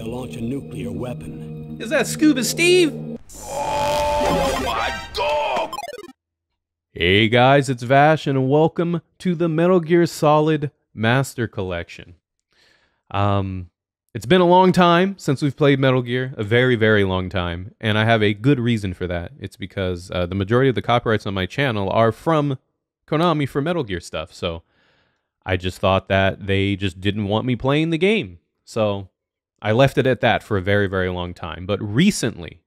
they'll launch a nuclear weapon. Is that Scuba Steve? Oh my god! Hey guys, it's Vash, and welcome to the Metal Gear Solid Master Collection. Um, it's been a long time since we've played Metal Gear, a very, very long time, and I have a good reason for that. It's because uh, the majority of the copyrights on my channel are from Konami for Metal Gear stuff, so I just thought that they just didn't want me playing the game. So I left it at that for a very, very long time. But recently,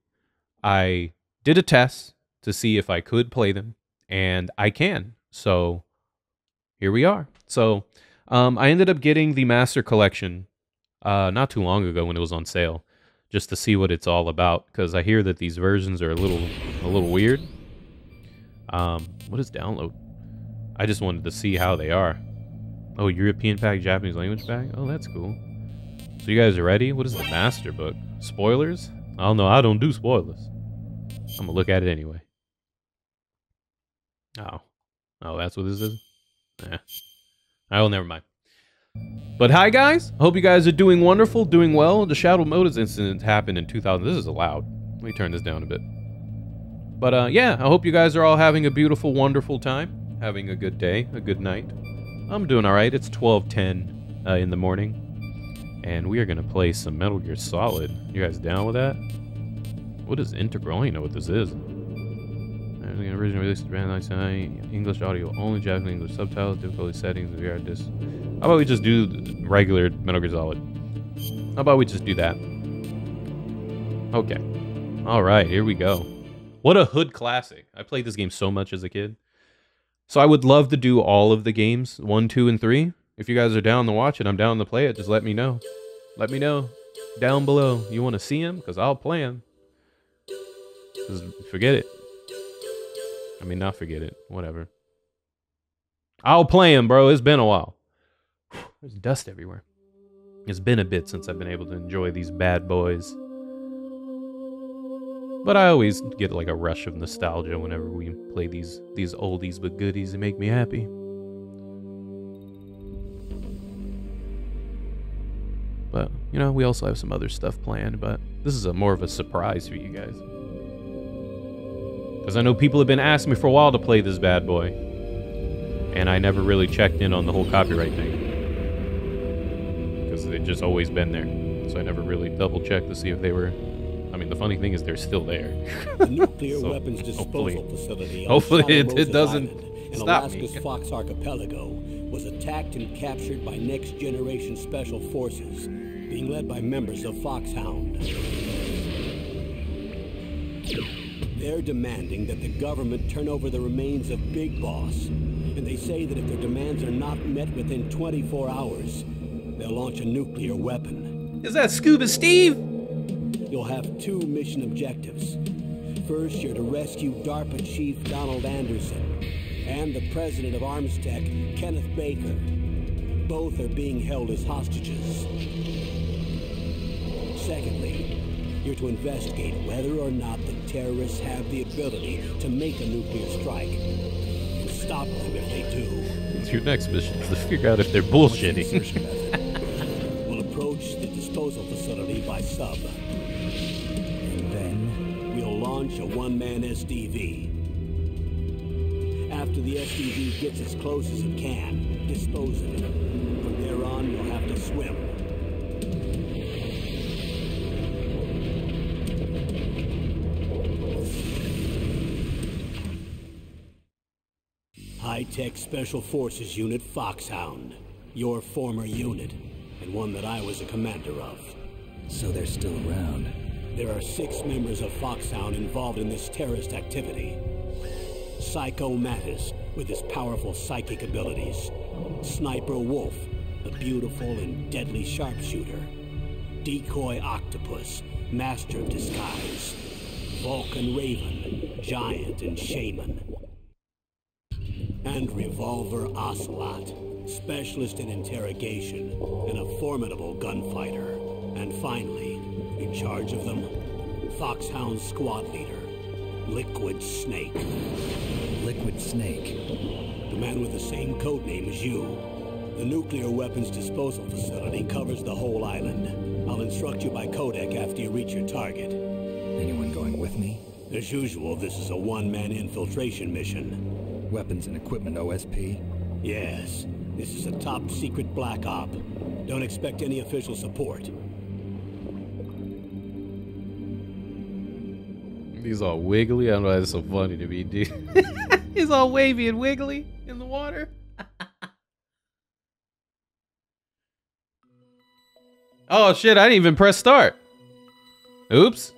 I did a test to see if I could play them, and I can. So here we are. So um, I ended up getting the Master Collection uh, not too long ago when it was on sale, just to see what it's all about. Because I hear that these versions are a little a little weird. Um, what is download? I just wanted to see how they are. Oh, European pack, Japanese language pack. Oh, that's cool. So you guys are ready? What is the master book? Spoilers? I don't know. I don't do spoilers. I'm gonna look at it anyway. Oh. Oh, that's what this is? Yeah. Oh, never mind. But hi, guys. Hope you guys are doing wonderful, doing well. The Shadow Moses incident happened in 2000. This is loud. Let me turn this down a bit. But uh, yeah, I hope you guys are all having a beautiful, wonderful time. Having a good day, a good night. I'm doing all right. It's 12:10 uh, in the morning, and we are gonna play some Metal Gear Solid. You guys down with that? What is integral? I don't even know what this is. Originally released in English audio only, Japanese English subtitles, difficulty settings, VR disc. How about we just do regular Metal Gear Solid? How about we just do that? Okay. All right, here we go. What a hood classic. I played this game so much as a kid. So I would love to do all of the games, one, two, and three. If you guys are down to watch it, I'm down to play it. Just let me know. Let me know down below. You want to see them? Because I'll play them. Just forget it. I mean, not forget it. Whatever. I'll play them, bro. It's been a while. There's dust everywhere. It's been a bit since I've been able to enjoy these bad boys. But I always get like a rush of nostalgia whenever we play these these oldies but goodies that make me happy. But, you know, we also have some other stuff planned, but this is a more of a surprise for you guys. Because I know people have been asking me for a while to play this bad boy. And I never really checked in on the whole copyright thing. Because they've just always been there. So I never really double checked to see if they were I mean, the funny thing is they're still there. The nuclear So, weapons disposal hopefully- facility hopefully it- it doesn't Island in stop. Alaska's Fox Archipelago was attacked and captured by Next Generation Special Forces, being led by members of Foxhound. They're demanding that the government turn over the remains of Big Boss, and they say that if their demands are not met within 24 hours, they'll launch a nuclear weapon. Is that Scuba Steve? You'll have two mission objectives. First, you're to rescue DARPA Chief Donald Anderson and the president of Armstech, Kenneth Baker. Both are being held as hostages. Secondly, you're to investigate whether or not the terrorists have the ability to make a nuclear strike and stop them if they do. It's Your next mission to figure out if they're bullshitting. we'll approach the disposal facility by sub. And then we'll launch a one-man SDV. The SDV gets as close as it can, dispose of it. From there on, you'll have to swim. High-Tech Special Forces Unit Foxhound. Your former unit, and one that I was a commander of. So they're still around. There are six members of Foxhound involved in this terrorist activity. Psycho Mantis, with his powerful psychic abilities. Sniper Wolf, the beautiful and deadly sharpshooter. Decoy Octopus, master of disguise. Vulcan Raven, giant and shaman. And Revolver Ocelot, specialist in interrogation and a formidable gunfighter. And finally, in charge of them, Foxhound squad leader, Liquid Snake. Liquid Snake. The man with the same code name as you. The nuclear weapons disposal facility covers the whole island. I'll instruct you by codec after you reach your target. Anyone going with me? As usual, this is a one-man infiltration mission. Weapons and equipment OSP? Yes, this is a top-secret black op. Don't expect any official support. He's all wiggly. I don't know why that's so funny to me, dude. He's all wavy and wiggly in the water. oh shit! I didn't even press start. Oops.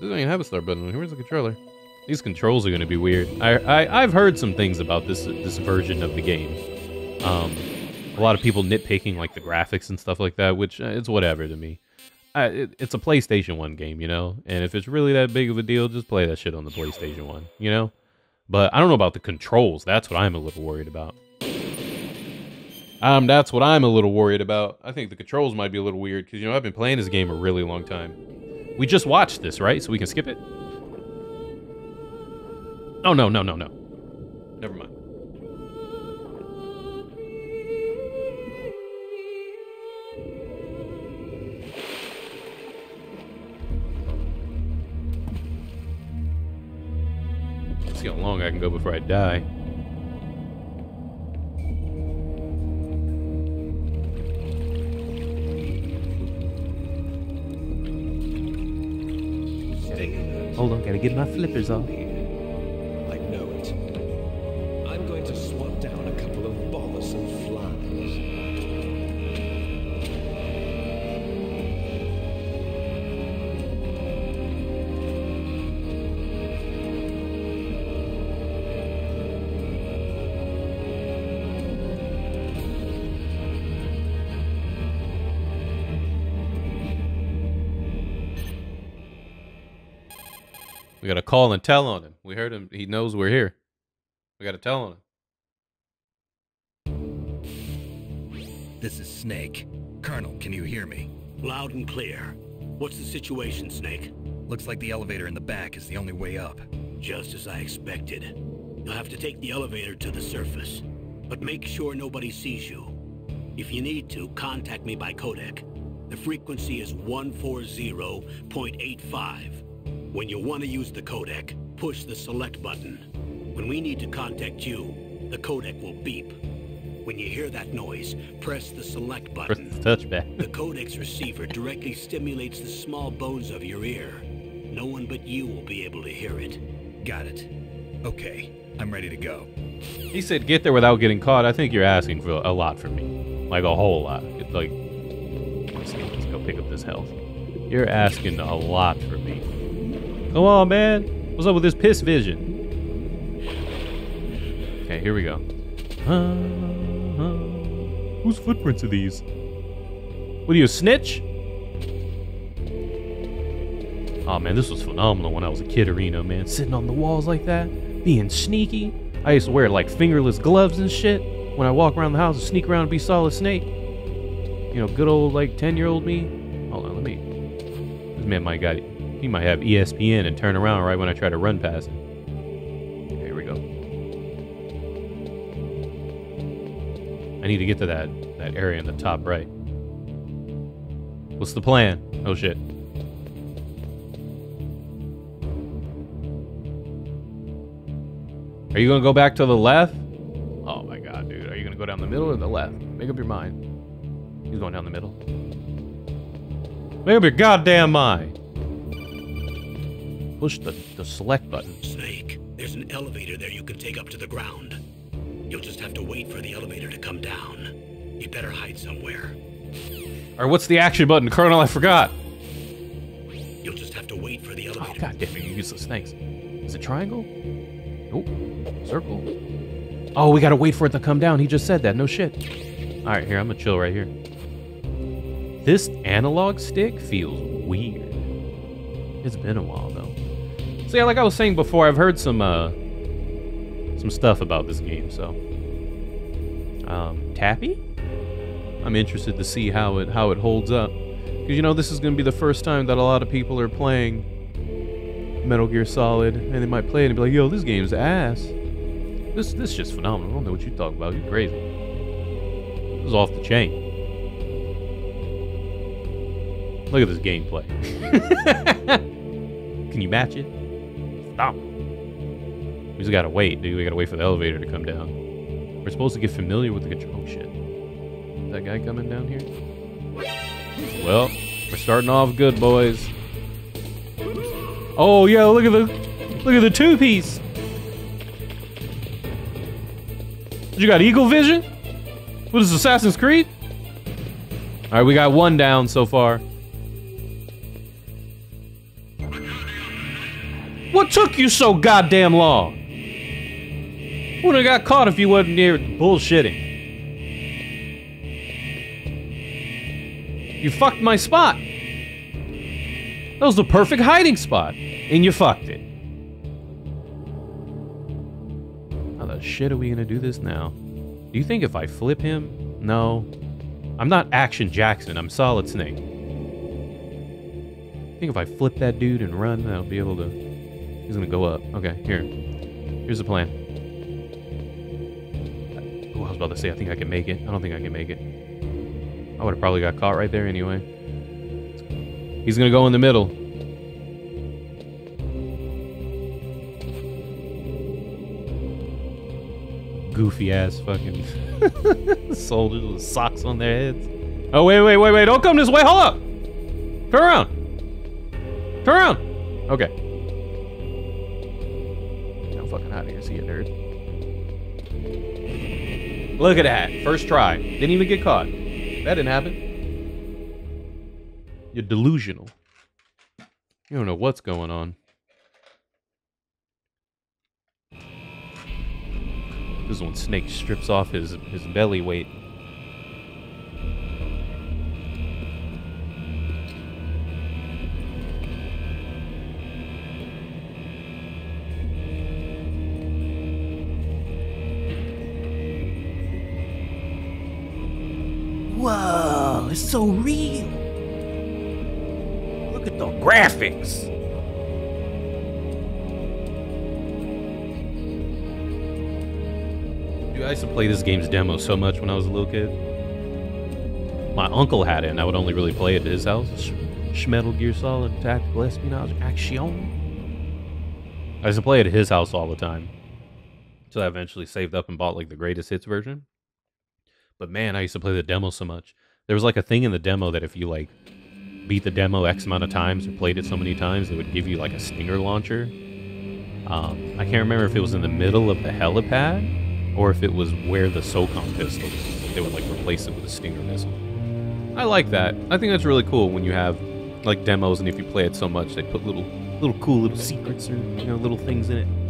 Doesn't even have a start button. Where's the controller? These controls are gonna be weird. I, I I've heard some things about this this version of the game. Um, a lot of people nitpicking like the graphics and stuff like that, which uh, it's whatever to me. I, it, it's a PlayStation 1 game, you know? And if it's really that big of a deal, just play that shit on the PlayStation 1, you know? But I don't know about the controls. That's what I'm a little worried about. Um, that's what I'm a little worried about. I think the controls might be a little weird because, you know, I've been playing this game a really long time. We just watched this, right? So we can skip it? Oh, no, no, no, no. Never mind. See how long I can go before I die. Hold on, gotta get my flippers off. Call and tell on him. We heard him. He knows we're here. We gotta tell on him. This is Snake. Colonel, can you hear me? Loud and clear. What's the situation, Snake? Looks like the elevator in the back is the only way up. Just as I expected. You'll have to take the elevator to the surface. But make sure nobody sees you. If you need to, contact me by codec. The frequency is 140.85. When you want to use the codec, push the select button. When we need to contact you, the codec will beep. When you hear that noise, press the select Press button. the touchback. The codec's receiver directly stimulates the small bones of your ear. No one but you will be able to hear it. Got it. Okay, I'm ready to go. He said, "Get there without getting caught." I think you're asking for a lot from me, like a whole lot. It's like, let's, see, let's go pick up this health. You're asking a lot from me. Come on, man. What's up with this piss vision? Okay, here we go. Uh, uh, whose footprints are these? What are you, a snitch? Oh man, this was phenomenal when I was a kid, Reno, man. Sitting on the walls like that, being sneaky. I used to wear like fingerless gloves and shit when I walk around the house and sneak around and be Solid Snake. You know, good old like 10 year old me. Hold on, let me. This man might got he might have ESPN and turn around right when I try to run past him. Here we go. I need to get to that that area in the top right. What's the plan? Oh shit. Are you gonna go back to the left? Oh my god, dude. Are you gonna go down the middle or the left? Make up your mind. He's going down the middle. Make up your goddamn mind. Push the, the select button. Snake, there's an elevator there you can take up to the ground. You'll just have to wait for the elevator to come down. You better hide somewhere. Or what's the action button, Colonel? I forgot. You'll just have to wait for the Oh elevator. god damn it, you useless snakes. Is it triangle? Nope. Circle. Oh, we gotta wait for it to come down. He just said that. No shit. Alright, here, I'm gonna chill right here. This analog stick feels weird. It's been a while. So yeah, like I was saying before, I've heard some uh some stuff about this game, so um Tappy? I'm interested to see how it how it holds up. Because you know this is gonna be the first time that a lot of people are playing Metal Gear Solid, and they might play it and be like, "Yo, this game's ass." This this shit's phenomenal. I don't know what you talk about. You're crazy. This is off the chain. Look at this gameplay. Can you match it? Stop. We just gotta wait, dude. We gotta wait for the elevator to come down. We're supposed to get familiar with the control. Oh, shit. Is that guy coming down here? Well, we're starting off good, boys. Oh, yeah, look at the look at the two piece. You got eagle vision? What is Assassin's Creed? All right, we got one down so far. What took you so goddamn long? Would have got caught if you wasn't near bullshitting. You fucked my spot. That was the perfect hiding spot, and you fucked it. How the shit are we gonna do this now? Do you think if I flip him? No. I'm not Action Jackson, I'm Solid Snake. I think if I flip that dude and run, I'll be able to. He's gonna go up. Okay, here. Here's the plan. Oh, I was about to say, I think I can make it. I don't think I can make it. I would have probably got caught right there anyway. He's gonna go in the middle. Goofy ass fucking soldiers with socks on their heads. Oh wait, wait, wait, wait! Don't come this way! Hold up! Turn around! Turn around! Okay. See nerd. Look at that. First try. Didn't even get caught. That didn't happen. You're delusional. You don't know what's going on. This is when Snake strips off his his belly weight. So real. Look at the graphics. Dude, I used to play this game's demo so much when I was a little kid. My uncle had it, and I would only really play it at his house. Sh- Schmetal Gear Solid Tactical Espionage Action. I used to play it at his house all the time. So I eventually saved up and bought like the greatest hits version. But man, I used to play the demo so much. There was like a thing in the demo that if you like beat the demo X amount of times or played it so many times, it would give you like a stinger launcher. Um, I can't remember if it was in the middle of the helipad or if it was where the SOCOM pistol is. They would like replace it with a stinger missile. I like that. I think that's really cool when you have like demos and if you play it so much they put little little cool little secrets or you know little things in it.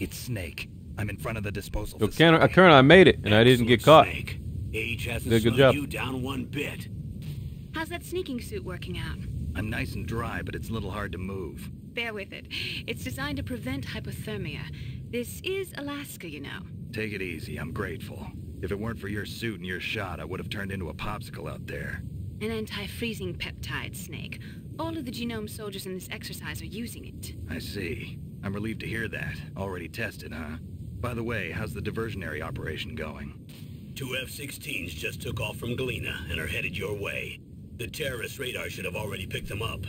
It's Snake. I'm in front of the disposal Yo, facility. Colonel, Colonel, uh, I made it and I didn't get caught. Snake. Age hasn't Did a good job. you down one bit. How's that sneaking suit working out? I'm nice and dry, but it's a little hard to move. Bear with it. It's designed to prevent hypothermia. This is Alaska, you know. Take it easy. I'm grateful. If it weren't for your suit and your shot, I would have turned into a popsicle out there. An anti-freezing peptide snake. All of the genome soldiers in this exercise are using it. I see. I'm relieved to hear that. Already tested, huh? By the way, how's the diversionary operation going? Two F-16s just took off from Galena and are headed your way. The terrorist radar should have already picked them up.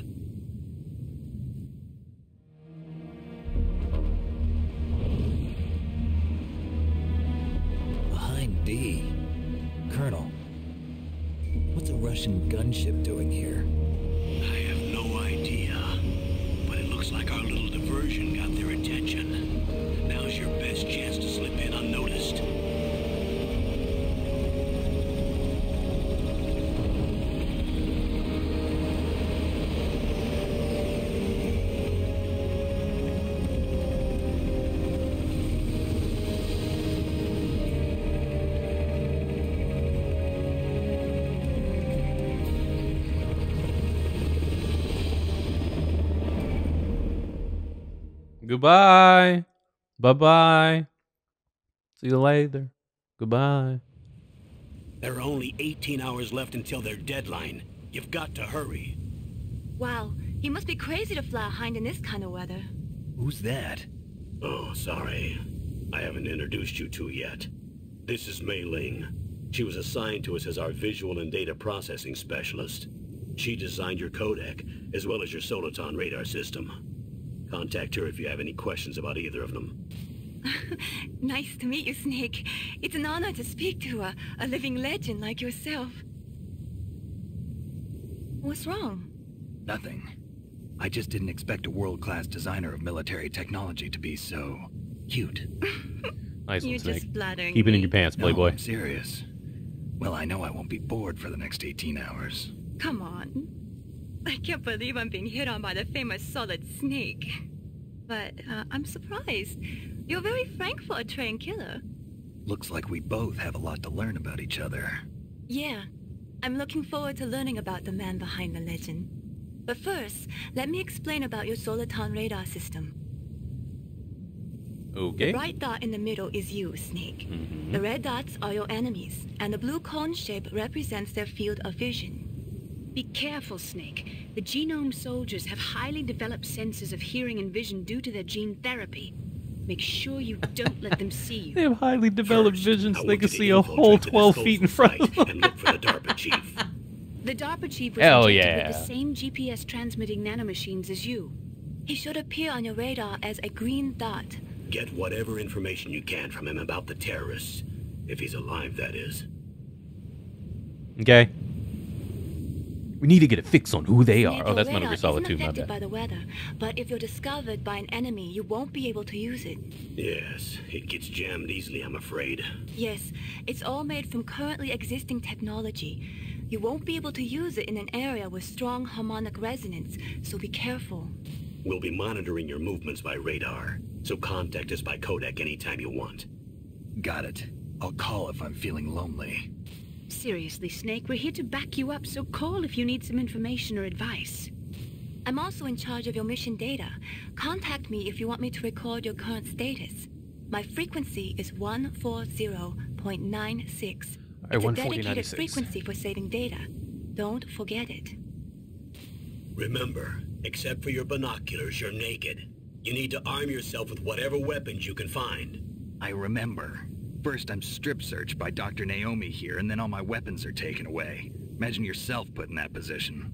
Hind D. Colonel, what's a Russian gunship doing here? Goodbye. Bye bye. See you later. Goodbye. There are only 18 hours left until their deadline. You've got to hurry. Wow, he must be crazy to fly a hind in this kind of weather. Who's that? Oh, sorry. I haven't introduced you to yet. This is Mei Ling. She was assigned to us as our visual and data processing specialist. She designed your codec, as well as your Soliton radar system. Contact her if you have any questions about either of them. nice to meet you, Snake. It's an honor to speak to a, a living legend like yourself. What's wrong? Nothing. I just didn't expect a world-class designer of military technology to be so... cute. Nice You're Snake. just flattering Keep it in your pants, No, Playboy. I'm serious. Well, I know I won't be bored for the next 18 hours. Come on. I can't believe I'm being hit on by the famous Solid Snake. But uh, I'm surprised. You're very frank for a trained killer. Looks like we both have a lot to learn about each other. Yeah, I'm looking forward to learning about the man behind the legend. But first, let me explain about your Soliton radar system. Okay. The bright dot in the middle is you, Snake. Mhm. The red dots are your enemies, and the blue cone shape represents their field of vision. Be careful, Snake. The genome soldiers have highly developed senses of hearing and vision due to their gene therapy. Make sure you don't let them see you. They have highly developed First, vision so they can see a whole 12 feet in front of them. and look for the DARPA chief. The DARPA chief was Hell yeah. with the same GPS transmitting nanomachines as you. He should appear on your radar as a green dot. Get whatever information you can from him about the terrorists. If he's alive, that is. Okay. We need to get a fix on who they are. Snake, Oh, your that's Metal radar Gear Solid isn't 2, my affected bad. by the weather, but if you're discovered by an enemy, you won't be able to use it. Yes, it gets jammed easily, I'm afraid. Yes, it's all made from currently existing technology. You won't be able to use it in an area with strong harmonic resonance, so be careful. We'll be monitoring your movements by radar, so contact us by codec anytime you want. Got it. I'll call if I'm feeling lonely. Seriously, Snake, we're here to back you up, so call if you need some information or advice. I'm also in charge of your mission data. Contact me if you want me to record your current status. My frequency is 140.96. All right, it's a dedicated frequency for saving data. Don't forget it. Remember, except for your binoculars, you're naked. You need to arm yourself with whatever weapons you can find. I remember. First, I'm strip searched by Dr. Naomi here, and then all my weapons are taken away. Imagine yourself put in that position.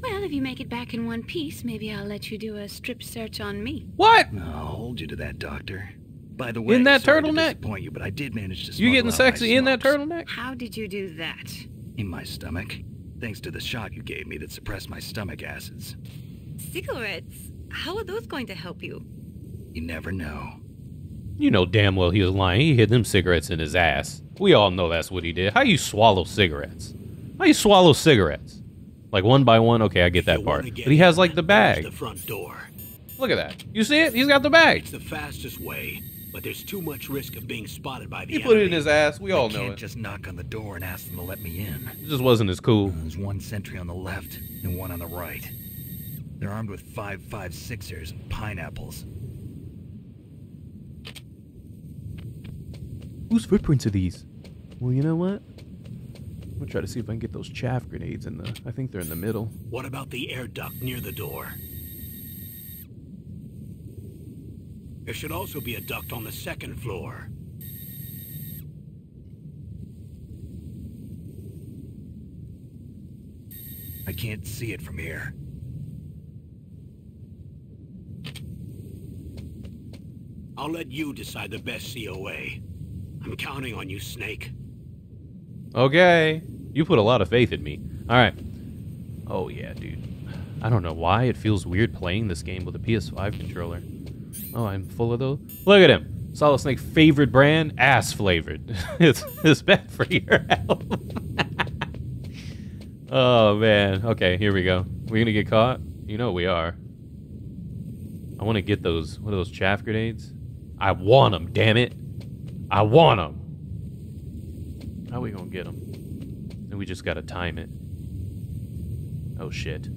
Well, if you make it back in one piece, maybe I'll let you do a strip search on me. What? I'll hold you to that, Doctor. By the way, In that sorry to turtleneck? disappoint you, but I did manage to You smuggle getting out my sexy in that turtleneck? How did you do that? In my stomach, thanks to the shot you gave me that suppressed my stomach acids. Cigarettes? How are those going to help you? You never know. You know damn well he was lying. He hid them cigarettes in his ass. We all know that's what he did. How you swallow cigarettes? How you swallow cigarettes? Like one by one? Okay, I get that part. But he has like the bag. The front door. Look at that. You see it? He's got the bag. It's the fastest way, but there's too much risk of being spotted by the He put it in his ass. We all I know can't it. just knock on the door and ask them to let me in. It just wasn't as cool. There's one sentry on the left and one on the right. They're armed with 5.56ers and pineapples. Whose footprints are these? Well, you know what? I'm gonna try to see if I can get those chaff grenades in the. I think they're in the middle. What about the air duct near the door? There should also be a duct on the second floor. I can't see it from here. I'll let you decide the best COA. I'm counting on you, Snake. Okay. You put a lot of faith in me. All right. Oh yeah, dude. I don't know why it feels weird playing this game with a PS5 controller. Oh, I'm full of those. Look at him. Solid Snake favorite brand, ass flavored. it's it's bad for your health. oh man. Okay, here we go. We're gonna get caught. You know we are. I want to get those. What are those chaff grenades? I want them. Damn it. I want them. How we gonna get them? And we just gotta time it. Oh shit.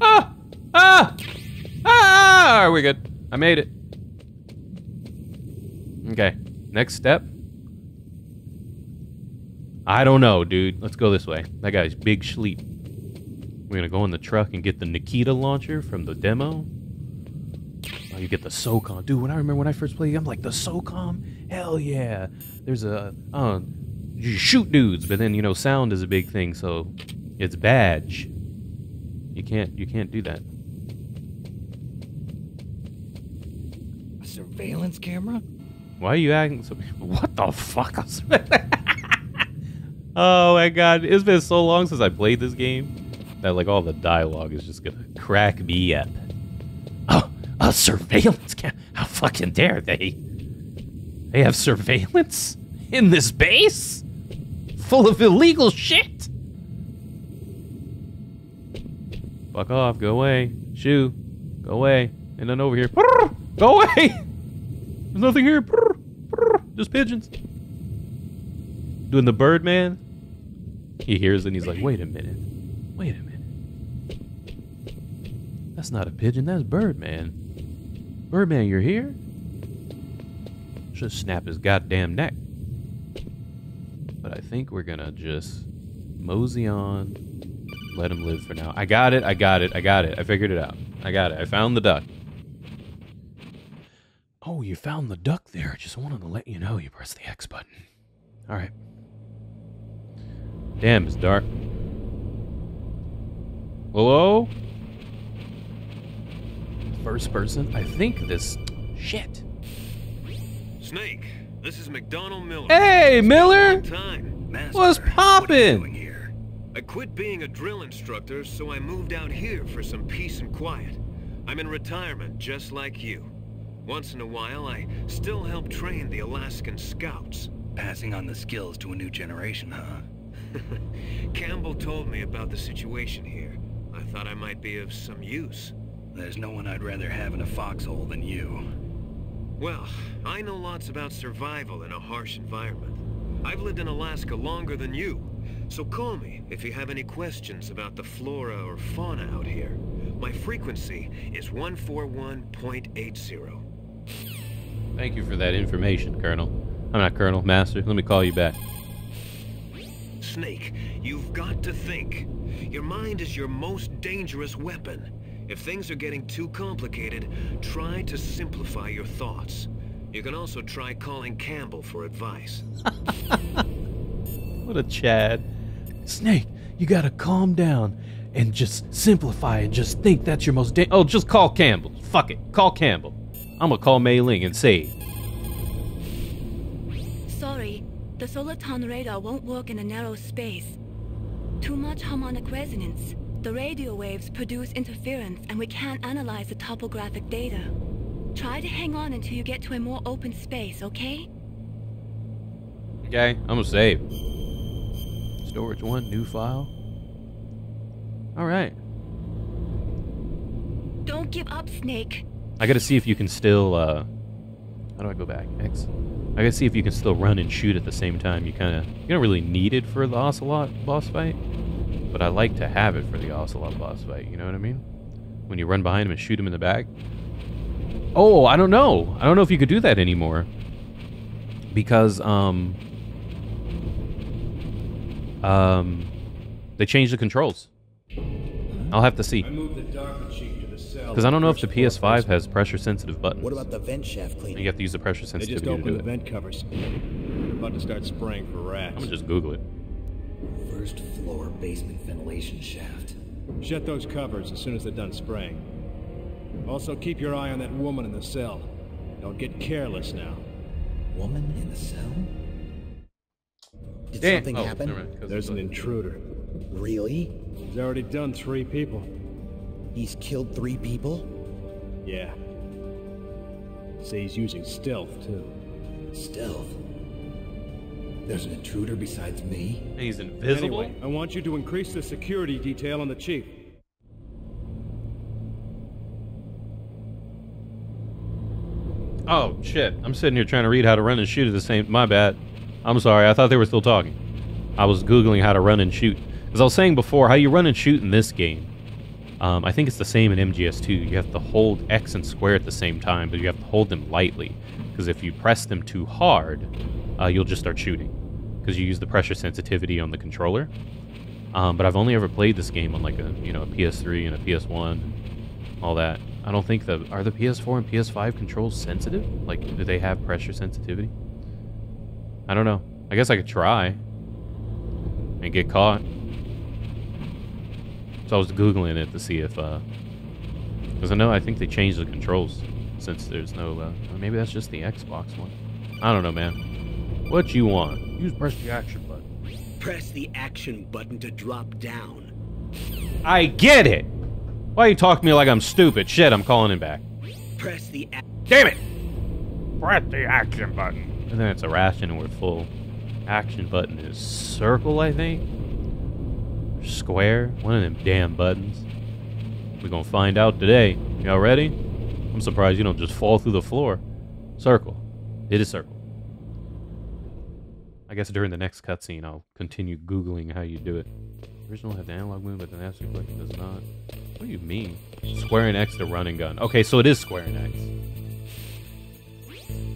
Ah! Ah! Ah! Alright, we're good. I made it. Okay. Next step. I don't know, dude. Let's go this way. That guy's big sleep. We're gonna go in the truck and get the Nikita launcher from the demo. You get the SOCOM. Dude, when I remember when I first played, I'm like, the SOCOM? Hell yeah. There's a, uh, you shoot dudes, but then, you know, sound is a big thing, so it's badge. You can't, you can't do that. A surveillance camera? Why are you acting so? What the fuck? oh my god, it's been so long since I played this game that like all the dialogue is just gonna crack me up. Surveillance cam? How fucking dare they? They have surveillance in this base, full of illegal shit. Fuck off, go away. Shoo, go away. And then over here. Go away! There's nothing here. Just pigeons. Doing the Birdman. He hears and he's like, wait a minute. Wait a minute. That's not a pigeon, that's Birdman. Birdman, you're here? Should snap his goddamn neck. But I think we're gonna just mosey on, let him live for now. I got it, I got it, I got it. I figured it out. I got it. I found the duck. Oh, you found the duck there. Just wanted to let you know you pressed the X button. All right. Damn, it's dark. Hello? First person? I think this. Shit. Snake, this is McDonnell Miller. Hey, Miller! Time. Master, What's What are you poppin'? doing here? I quit being a drill instructor, so I moved out here for some peace and quiet. I'm in retirement, just like you. Once in a while, I still help train the Alaskan Scouts. Passing on the skills to a new generation, huh? Campbell told me about the situation here. I thought I might be of some use. There's no one I'd rather have in a foxhole than you. Well, I know lots about survival in a harsh environment. I've lived in Alaska longer than you, so call me if you have any questions about the flora or fauna out here. My frequency is 141.80. Thank you for that information, Colonel. I'm not Colonel, Master. Let me call you back. Snake, you've got to think. Your mind is your most dangerous weapon. If things are getting too complicated, try to simplify your thoughts. You can also try calling Campbell for advice. What a Chad. Snake, you gotta calm down and just simplify and just think that's your most. Da- oh, just call Campbell. Fuck it. Call Campbell. I'm gonna call Mei Ling and say, Sorry, the Soliton radar won't work in a narrow space. Too much harmonic resonance. The radio waves produce interference and we can't analyze the topographic data. Try to hang on until you get to a more open space, okay? okay, I'm gonna save. Storage one, new file. All right. Don't give up, Snake. I gotta see if you can still. uh How do I go back? X. I gotta see if you can still run and shoot at the same time. You kind of you don't really need it for the Ocelot boss fight, but I like to have it for the Ocelot boss fight. You know what I mean? When you run behind him and shoot him in the back. Oh, I don't know. I don't know if you could do that anymore because um um they changed the controls. I'll have to see moved the DARPA chief to the cell. because I don't know if the PS5 has pressure sensitive buttons. What about the vent shaft cleaning? You have to use the pressure They just sensitivity to opened do the vent covers. We're about to start spraying for rats. I'm gonna just Google it. First floor basement ventilation shaft. Shut those covers as soon as they're done spraying. Also, keep your eye on that woman in the cell. Don't get careless now. Woman in the cell? Did Damn. something Oh, happen? never mind, 'cause There's an intruder. Really? He's already done three people. He's killed three people? Yeah. Say he's using stealth, too. Stealth. There's an intruder besides me? And he's invisible. Anyway, I want you to increase the security detail on the chief. Oh shit! I'm sitting here trying to read how to run and shoot at the same. My bad. I'm sorry. I thought they were still talking. I was googling how to run and shoot. As I was saying before, how you run and shoot in this game. Um, I think it's the same in MGS2. You have to hold X and square at the same time, but you have to hold them lightly. Because if you press them too hard, uh, you'll just start shooting. Because you use the pressure sensitivity on the controller. Um, but I've only ever played this game on like a you know a PS3 and a PS1, all that. I don't think the are the PS4 and PS5 controls sensitive. Like, do they have pressure sensitivity? I don't know. I guess I could try and get caught. So I was googling it to see if, uh, because I know I think they changed the controls since there's no. Uh, maybe that's just the Xbox one. I don't know, man. What you want? Use press the action button. Press the action button to drop down. I get it. Why you talk to me like I'm stupid? Shit, I'm calling him back. Press the a- Damn it! Press the action button. And then it's a ration and we're full. Action button is circle, I think. Square. One of them damn buttons. We're gonna find out today. Y'all ready? I'm surprised you don't just fall through the floor. Circle. It is circle. I guess during the next cutscene, I'll continue Googling how you do it. Original had the analog move, but the master collection does not. What do you mean? Square and X to run and gun. Okay, so it is square and X.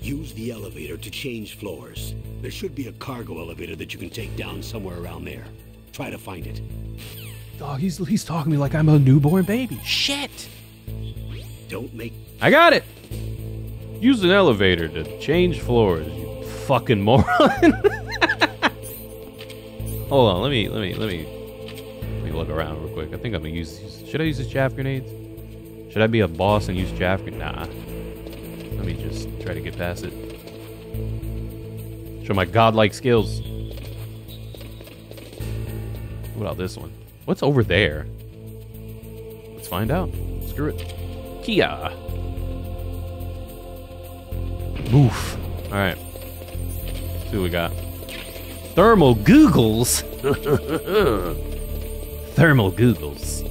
Use the elevator to change floors. There should be a cargo elevator that you can take down somewhere around there. Try to find it. Oh, he's he's talking to me like I'm a newborn baby. Shit. Don't make I got it. Use an elevator to change floors. You fucking moron. Hold on, let me let me let me let me look around real quick. I think I'm gonna use. Should I use the chaff grenades? Should I be a boss and use chaff grenades? Nah. Let me just try to get past it. Show my godlike skills. What about this one? What's over there? Let's find out. Screw it. Kia. Oof. Alright. See what we got. Thermal googles. Thermal googles.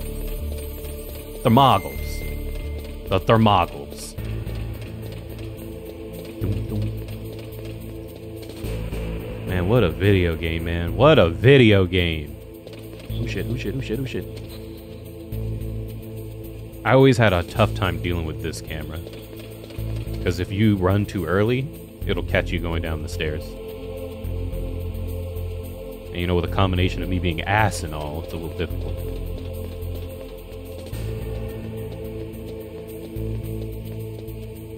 Thermoggles. The thermoggles. Man, what a video game, man. What a video game. Oh shit, oh shit, oh shit, oh shit. I always had a tough time dealing with this camera. Because if you run too early, it'll catch you going down the stairs. You know, with a combination of me being ass and all, it's a little difficult.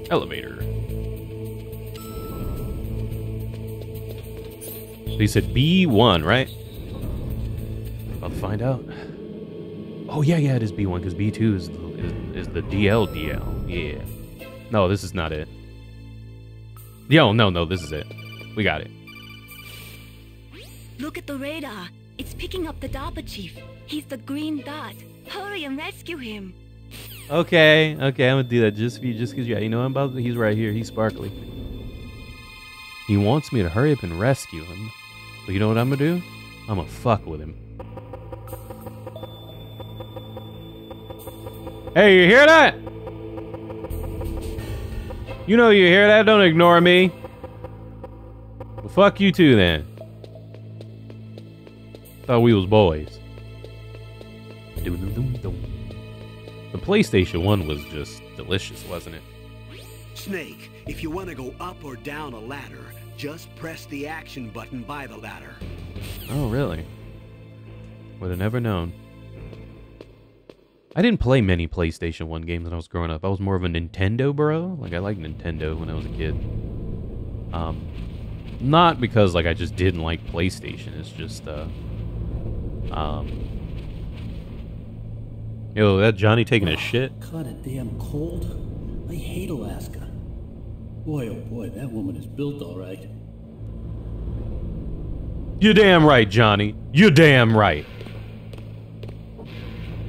Elevator. So said B1, right? About to find out. Oh yeah, yeah, it is B1 because B2 is, is is the DL DL. Yeah. No, this is not it. Yo, no, no, this is it. We got it. Look at the radar. It's picking up the DARPA chief. He's the green dot. Hurry and rescue him. Okay, okay, I'm gonna do that just for you, just because you, you know I'm about. He's right here. He's sparkly. He wants me to hurry up and rescue him, but you know what I'm gonna do? I'm gonna fuck with him. Hey, you hear that? You know you hear that? Don't ignore me. Well, fuck you too then. Thought we was boys. The PlayStation 1 was just delicious, wasn't it? Snake, if you want to go up or down a ladder, just press the action button by the ladder. Oh, really? Would have never known. I didn't play many PlayStation 1 games when I was growing up. I was more of a Nintendo bro. Like, I liked Nintendo when I was a kid. Um, not because, like, I just didn't like PlayStation. It's just, uh, um, yo, that Johnny taking a shit. Kinda damn cold. I hate Alaska. Boy, oh boy, that woman is built all right. You're damn right, Johnny. You're damn right.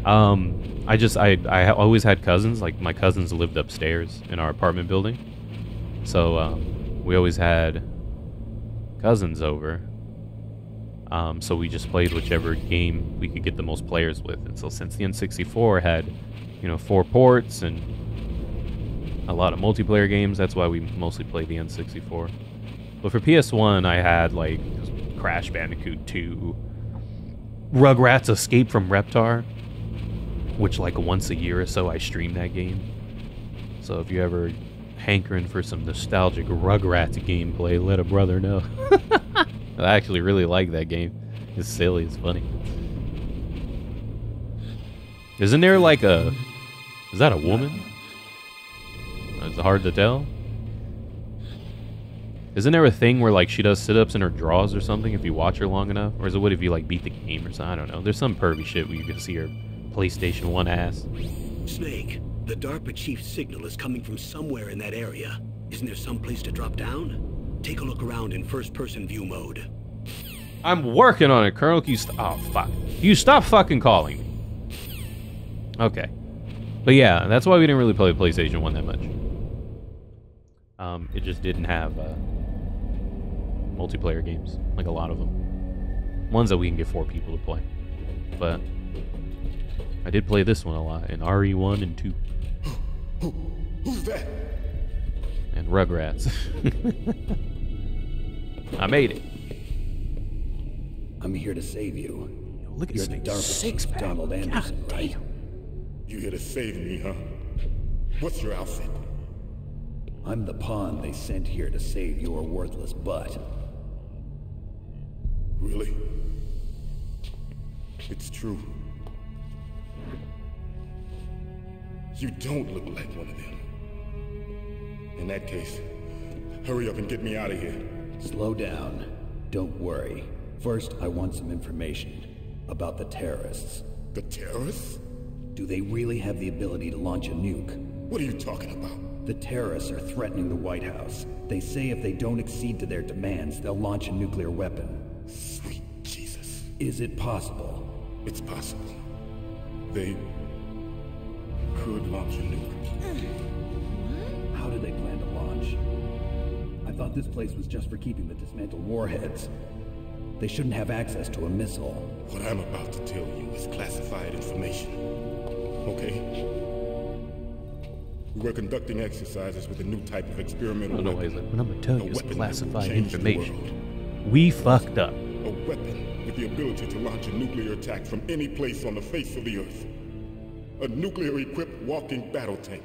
Um, I just I I always had cousins. Like my cousins lived upstairs in our apartment building, so um, we always had cousins over. Um, so we just played whichever game we could get the most players with. And so since the N64 had, you know, four ports and a lot of multiplayer games, that's why we mostly played the N64. But for PS1, I had like Crash Bandicoot 2, Rugrats Escape from Reptar, which like once a year or so I stream that game. So if you're ever hankering for some nostalgic Rugrats gameplay, let a brother know. I actually really like that game. It's silly. It's funny. Isn't there like a? Is that a woman? It's hard to tell. Isn't there a thing where like she does sit-ups in her drawers or something if you watch her long enough, or is it what if you like beat the game or something? I don't know. There's some pervy shit where you can see her PlayStation One ass. Snake, the DARPA chief's signal is coming from somewhere in that area. Isn't there some place to drop down? Take a look around in first-person view mode. I'm working on it, Colonel. Can you st- oh fuck. You stop fucking calling me. Okay. But yeah, that's why we didn't really play PlayStation 1 that much. Um, it just didn't have uh, multiplayer games, like a lot of them. Ones that we can get four people to play. But I did play this one a lot in RE1 and 2. Who, who's that? And Rugrats. I made it. I'm here to save you. look at You're the Snake's DARPA six chief, pack. Donald Anderson, right? You here to save me, huh? What's your outfit? I'm the pawn they sent here to save your worthless butt. Really? It's true. You don't look like one of them. In that case, hurry up and get me out of here. Slow down. Don't worry. First, I want some information about the terrorists. The terrorists? Do they really have the ability to launch a nuke? What are you talking about? The terrorists are threatening the White House. They say if they don't accede to their demands, they'll launch a nuclear weapon. Sweet Jesus. Is it possible? It's possible. They could launch a nuke. How do they plan to launch? I thought this place was just for keeping the dismantled warheads. They shouldn't have access to a missile. What I'm about to tell you is classified information. Okay? We were conducting exercises with a new type of experimental don't know why he's weapon. like, what I'm gonna tell you is weapon that will classified information. We fucked up. A weapon with the ability to launch a nuclear attack from any place on the face of the Earth. A nuclear-equipped walking battle tank.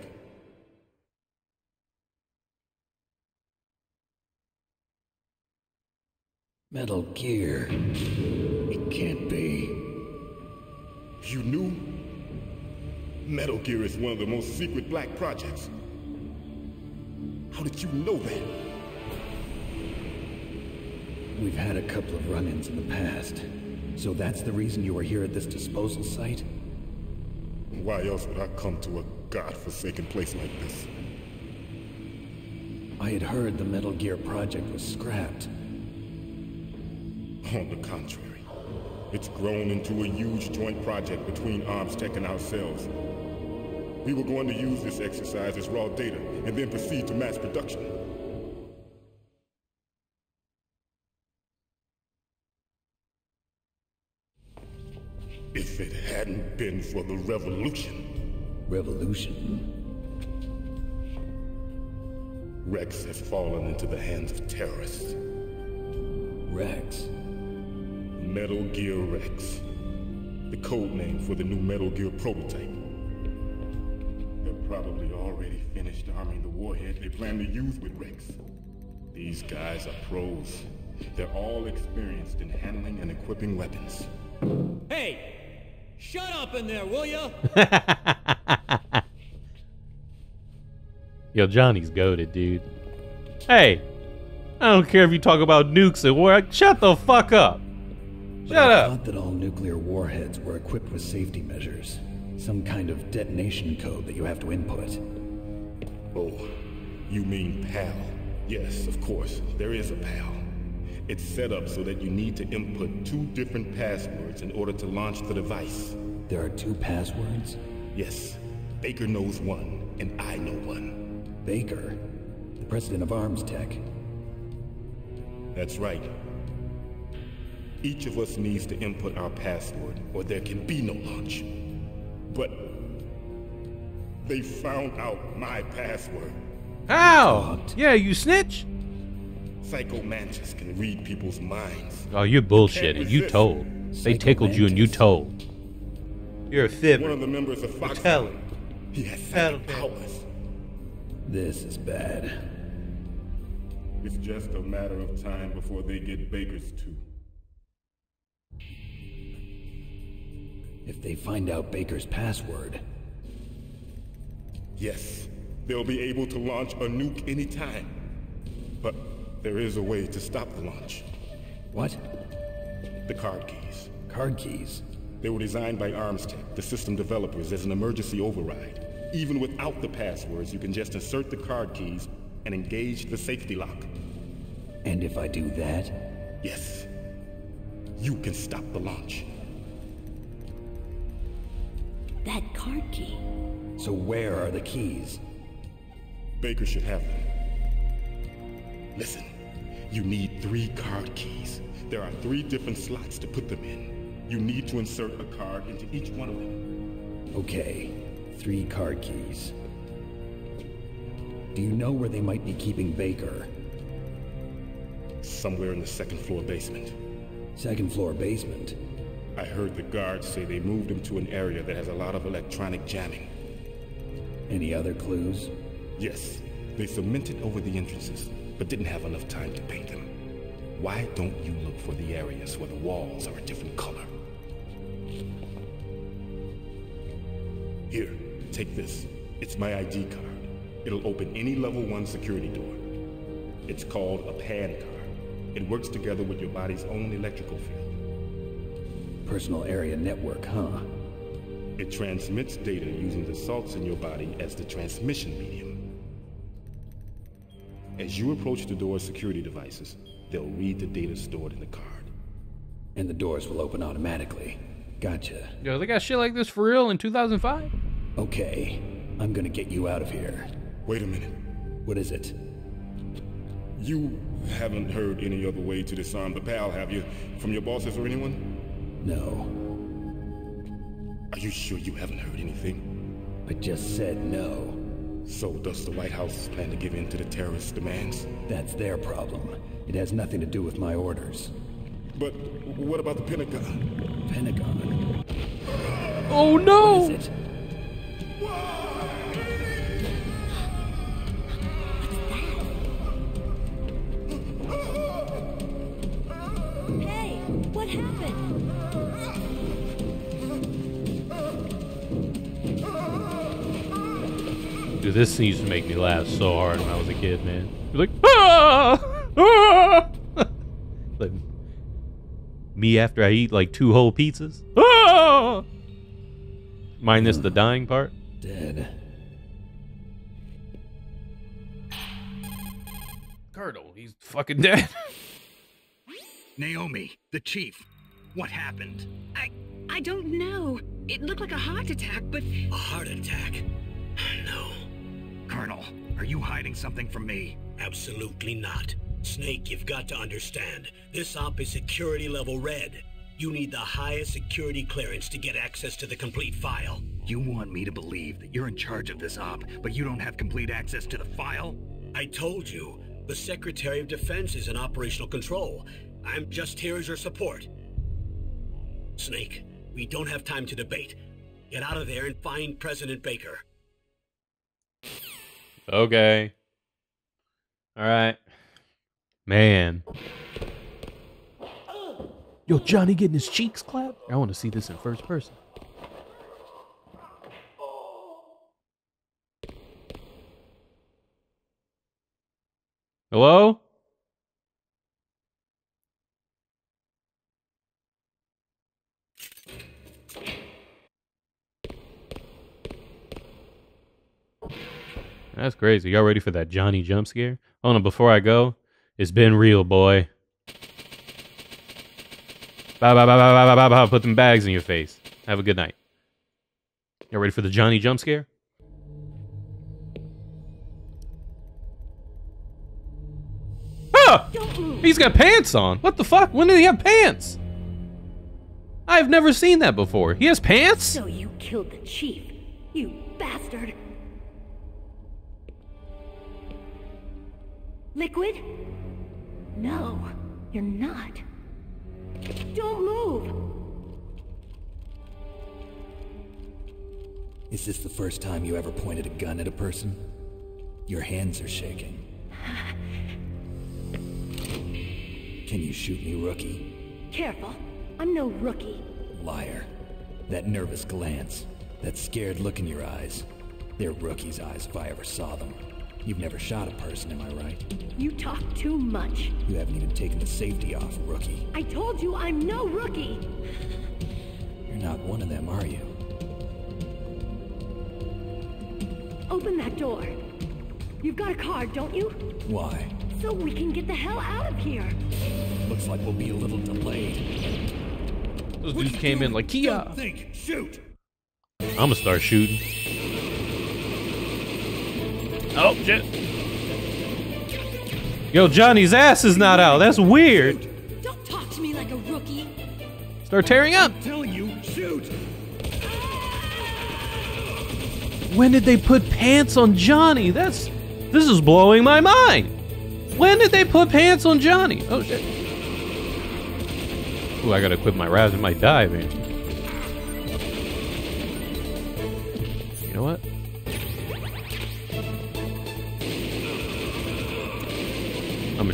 Metal Gear. It can't be. You knew? Metal Gear is one of the most secret black projects. How did you know that? We've had a couple of run-ins in the past. So that's the reason you were here at this disposal site? Why else would I come to a god-forsaken place like this? I had heard the Metal Gear project was scrapped. On the contrary, it's grown into a huge joint project between ArmsTech and ourselves. We were going to use this exercise as raw data and then proceed to mass production. If it hadn't been for the revolution, Revolution? Rex has fallen into the hands of terrorists. Rex? Metal Gear Rex. The code name for the new Metal Gear prototype. They're probably already finished arming the warhead they plan to use with Rex. These guys are pros. They're all experienced in handling and equipping weapons. Hey! Shut up in there, will ya? Yo, Johnny's goaded, dude. Hey, I don't care if you talk about nukes at work. Shut the fuck up. But Shut I up. thought that all nuclear warheads were equipped with safety measures. Some kind of detonation code that you have to input. Oh, you mean PAL? Yes, of course, there is a PAL. It's set up so that you need to input two different passwords in order to launch the device. There are two passwords? Yes, Baker knows one, and I know one. Baker, the president of ArmsTech. That's right. Each of us needs to input our password, or there can be no launch. But they found out my password. How? Yeah, you snitch? Psycho Mantis can read people's minds. Oh, you're bullshitting. You told. They tickled you and you told. You're a fibber. One of the members of Fox. telling. He has Tell powers. This is bad. It's just a matter of time before they get Baker's too. If they find out Baker's password, Yes, they'll be able to launch a nuke anytime. But there is a way to stop the launch. what? The card keys. Card keys? They were designed by ArmsTech, the system developers, as an emergency override. Even without the passwords, you can just insert the card keys and engage the safety lock. And if I do that? Yes, you can stop the launch. That card key. So where are the keys? Baker should have them. Listen, you need three card keys. There are three different slots to put them in. You need to insert a card into each one of them. Okay, three card keys. Do you know where they might be keeping Baker? Somewhere in the second floor basement. Second floor basement. I heard the guards say they moved him to an area that has a lot of electronic jamming. Any other clues? Yes, they cemented over the entrances, but didn't have enough time to paint them. Why don't you look for the areas where the walls are a different color? Here, take this. It's my ID card. It'll open any level 1 security door. It's called a PAN card. It works together with your body's own electrical field. Personal area network, huh? It transmits data using the salts in your body as the transmission medium. As you approach the door's security devices, they'll read the data stored in the card. And the doors will open automatically. Gotcha. Yo, they got shit like this for real in 2005? Okay, I'm gonna get you out of here. Wait a minute. What is it? You haven't heard any other way to disarm the PAL, have you? From your bosses or anyone? No. Are you sure you haven't heard anything? I just said no. So does the White House plan to give in to the terrorist demands? That's their problem. It has nothing to do with my orders. But what about the Pentagon? Pentagon? Oh no! What is it? Hey, Dude, this scene used to make me laugh so hard when I was a kid, man. You're like, ah! ah! like, me after I eat like two whole pizzas. Ah! Minus the dying part. Dead. Colonel, he's fucking dead. Naomi, the chief. What happened? I... I don't know. It looked like a heart attack, but... A heart attack? Colonel, are you hiding something from me? absolutely not. Snake, you've got to understand. This op is security level red. You need the highest security clearance to get access to the complete file. You want me to believe that you're in charge of this op, but you don't have complete access to the file? I told you, the Secretary of Defense is in operational control. I'm just here as your support. Snake, we don't have time to debate. Get out of there and find President Baker. Okay. All right. Man. Yo, Johnny getting his cheeks clapped? I want to see this in first person. Hello? That's crazy. Y'all ready for that Johnny jump scare? Hold on, before I go, it's been real, boy. Bye, bye, bye, bye, bye, bye, bye. Put them bags in your face. Have a good night. Y'all ready for the Johnny jump scare? Ah! He's got pants on. What the fuck? When did he have pants? I've never seen that before. He has pants? So you killed the chief, you bastard. Liquid? No, you're not. Don't move! Is this the first time you ever pointed a gun at a person? Your hands are shaking. Can you shoot me, rookie? Careful. I'm no rookie. Liar. That nervous glance, that scared look in your eyes. They're rookie's eyes if I ever saw them. You've never shot a person, am I right? You talk too much. You haven't even taken the safety off, rookie. I told you I'm no rookie. You're not one of them, are you? Open that door. You've got a card, don't you? Why? So we can get the hell out of here. Looks like we'll be a little delayed. Those dudes came in like Kia. Think, shoot! I'm gonna start shooting. Oh shit! Yo, Johnny's ass is not out. That's weird. Don't talk to me like a rookie. Start tearing up. I'm telling you, shoot! When did they put pants on Johnny? That's this is blowing my mind. When did they put pants on Johnny? Oh shit. Ooh, I gotta equip my Raz. It might die, man.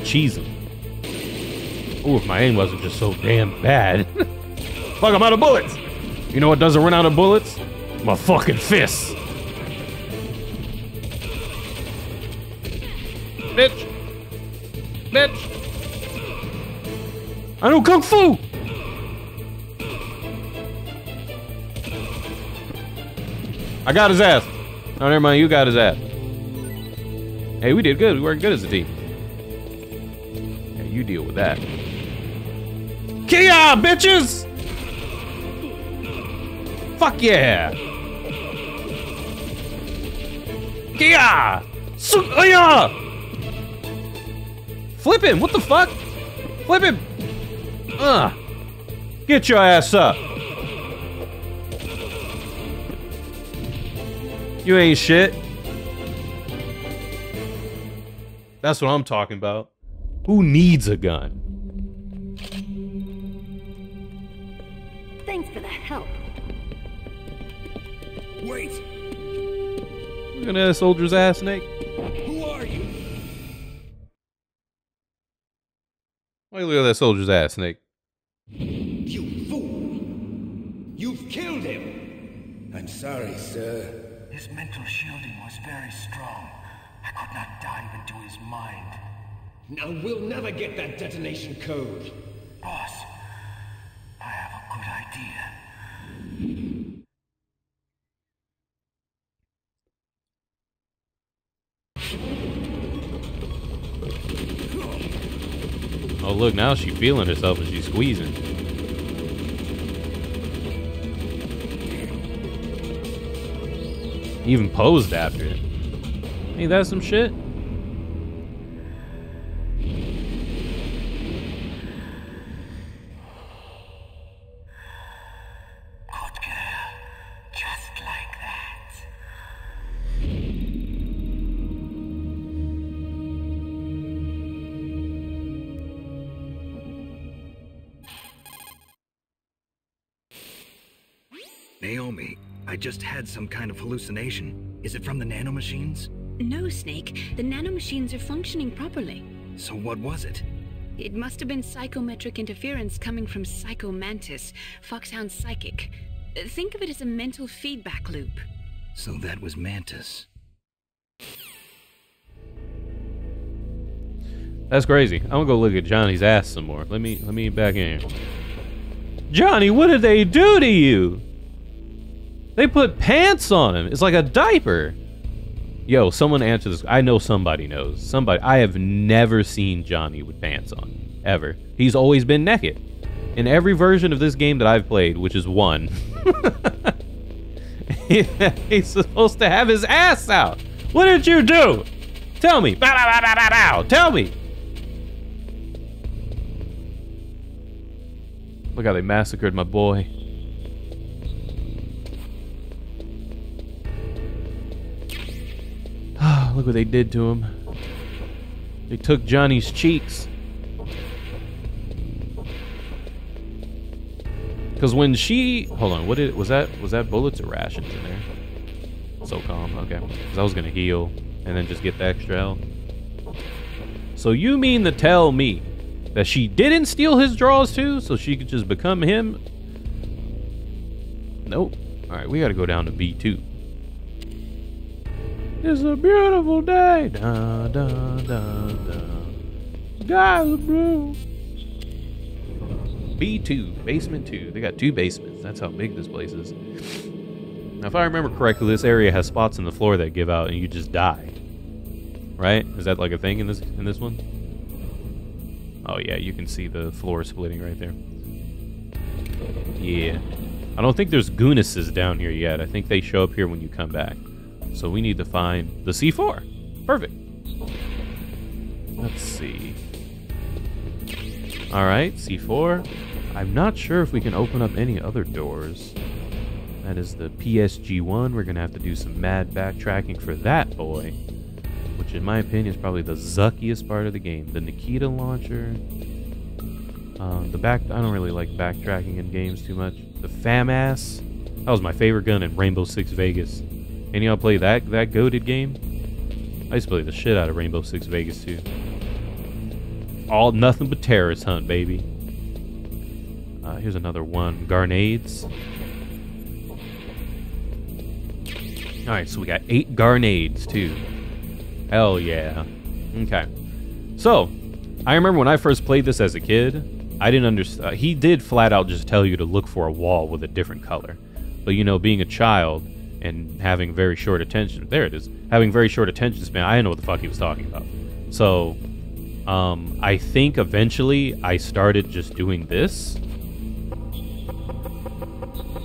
Cheese him. Ooh, if my aim wasn't just so damn bad. Fuck, I'm out of bullets. You know what doesn't run out of bullets? My fucking fists. Bitch. Bitch. I know kung fu. I got his ass. Oh, never mind. You got his ass. Hey, we did good. We worked good as a team. You deal with that. Kia, bitches! Fuck yeah! Kia! Suya! Flip him! What the fuck? Flip him! Ugh! Get your ass up! You ain't shit. That's what I'm talking about. Who needs a gun? Thanks for the help. Wait! Look at that soldier's ass, Snake. Who are you? Why you look at that soldier's ass, Snake? You fool! You've killed him! I'm sorry, sir. His mental shielding was very strong. I could not dive into his mind. Now we'll never get that detonation code. Boss, I have a good idea. Oh, look, now she's feeling herself and she's squeezing. Even posed after it. Ain't that some shit? Naomi, I just had some kind of hallucination. Is it from the nanomachines? No, Snake. The nanomachines are functioning properly. So what was it? It must have been psychometric interference coming from Psycho Mantis, Foxhound's psychic. Think of it as a mental feedback loop. So that was Mantis. That's crazy. I'm gonna go look at Johnny's ass some more. Let me let me back in. here. Johnny, what did they do to you? They put pants on him. It's like a diaper. Yo, someone answer this. I know somebody knows. Somebody. I have never seen Johnny with pants on. Ever. He's always been naked. In every version of this game that I've played, which is one, he's supposed to have his ass out. What did you do? Tell me. Bow, bow, bow. Tell me. Look how they massacred my boy. Look what they did to him. They took Johnny's cheeks. Because when she, hold on, what did was that? Was that bullets or rations in there? So calm, okay. Because I was gonna heal and then just get the extra health. So you mean to tell me that she didn't steal his draws too, so she could just become him. Nope. All right, we got to go down to B2. It's a beautiful day. Da, da, da, da. Are blue. B2, basement 2. They got two basements. That's how big this place is. Now, if I remember correctly, this area has spots in the floor that give out and you just die. Right? Is that like a thing in this in this one? Oh yeah, you can see the floor splitting right there. Yeah. I don't think there's Goonuses down here yet. I think they show up here when you come back. So we need to find the C4. Perfect. Let's see. Alright, C4. I'm not sure if we can open up any other doors. That is the PSG-1. We're going to have to do some mad backtracking for that boy. Which in my opinion is probably the zuckiest part of the game. The Nikita launcher. Uh, the back... I don't really like backtracking in games too much. The FAMAS. That was my favorite gun in Rainbow Six Vegas. Any y'all play that that goaded game? I used to play the shit out of Rainbow Six Vegas too. All nothing but terrorist hunt, baby. Uh, here's another one. Garnades. Alright, so we got eight Garnades too. Hell yeah. Okay. So, I remember when I first played this as a kid, I didn't understand. Uh, he did flat out just tell you to look for a wall with a different color. But you know, being a child and having very short attention, there it is, having very short attention span, I didn't know what the fuck he was talking about. So, um, I think eventually I started just doing this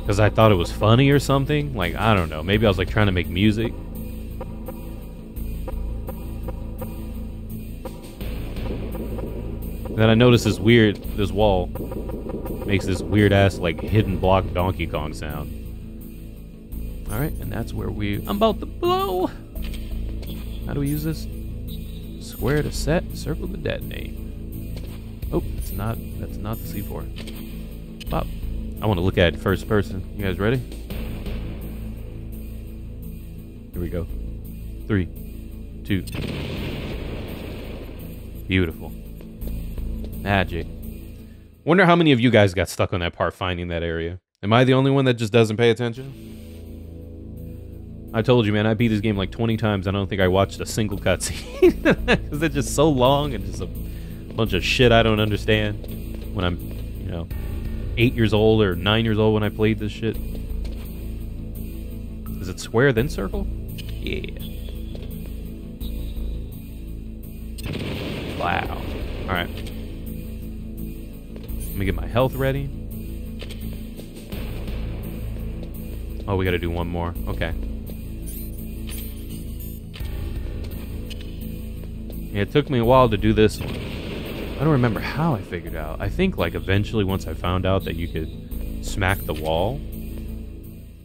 because I thought it was funny or something. Like I don't know. Maybe I was like trying to make music. then I noticed this weird, this wall makes this weird ass like hidden block Donkey Kong sound. All right, and that's where we. I'm about to blow. How do we use this? Square to set, circle to detonate. Oh, it's not. That's not the C4. Pop. I want to look at it first person. You guys ready? Here we go. Three, two. Beautiful. Magic. Wonder how many of you guys got stuck on that part finding that area. Am I the only one that just doesn't pay attention? I told you, man, I beat this game like 20 times. I don't think I watched a single cutscene. Because it's just so long and just a bunch of shit I don't understand when I'm, you know, eight years old or nine years old when I played this shit. Is it square then circle? Yeah. Wow. Alright. Let me get my health ready. Oh, we gotta do one more. Okay. It took me a while to do this one. I don't remember how I figured out. I think like eventually once I found out that you could smack the wall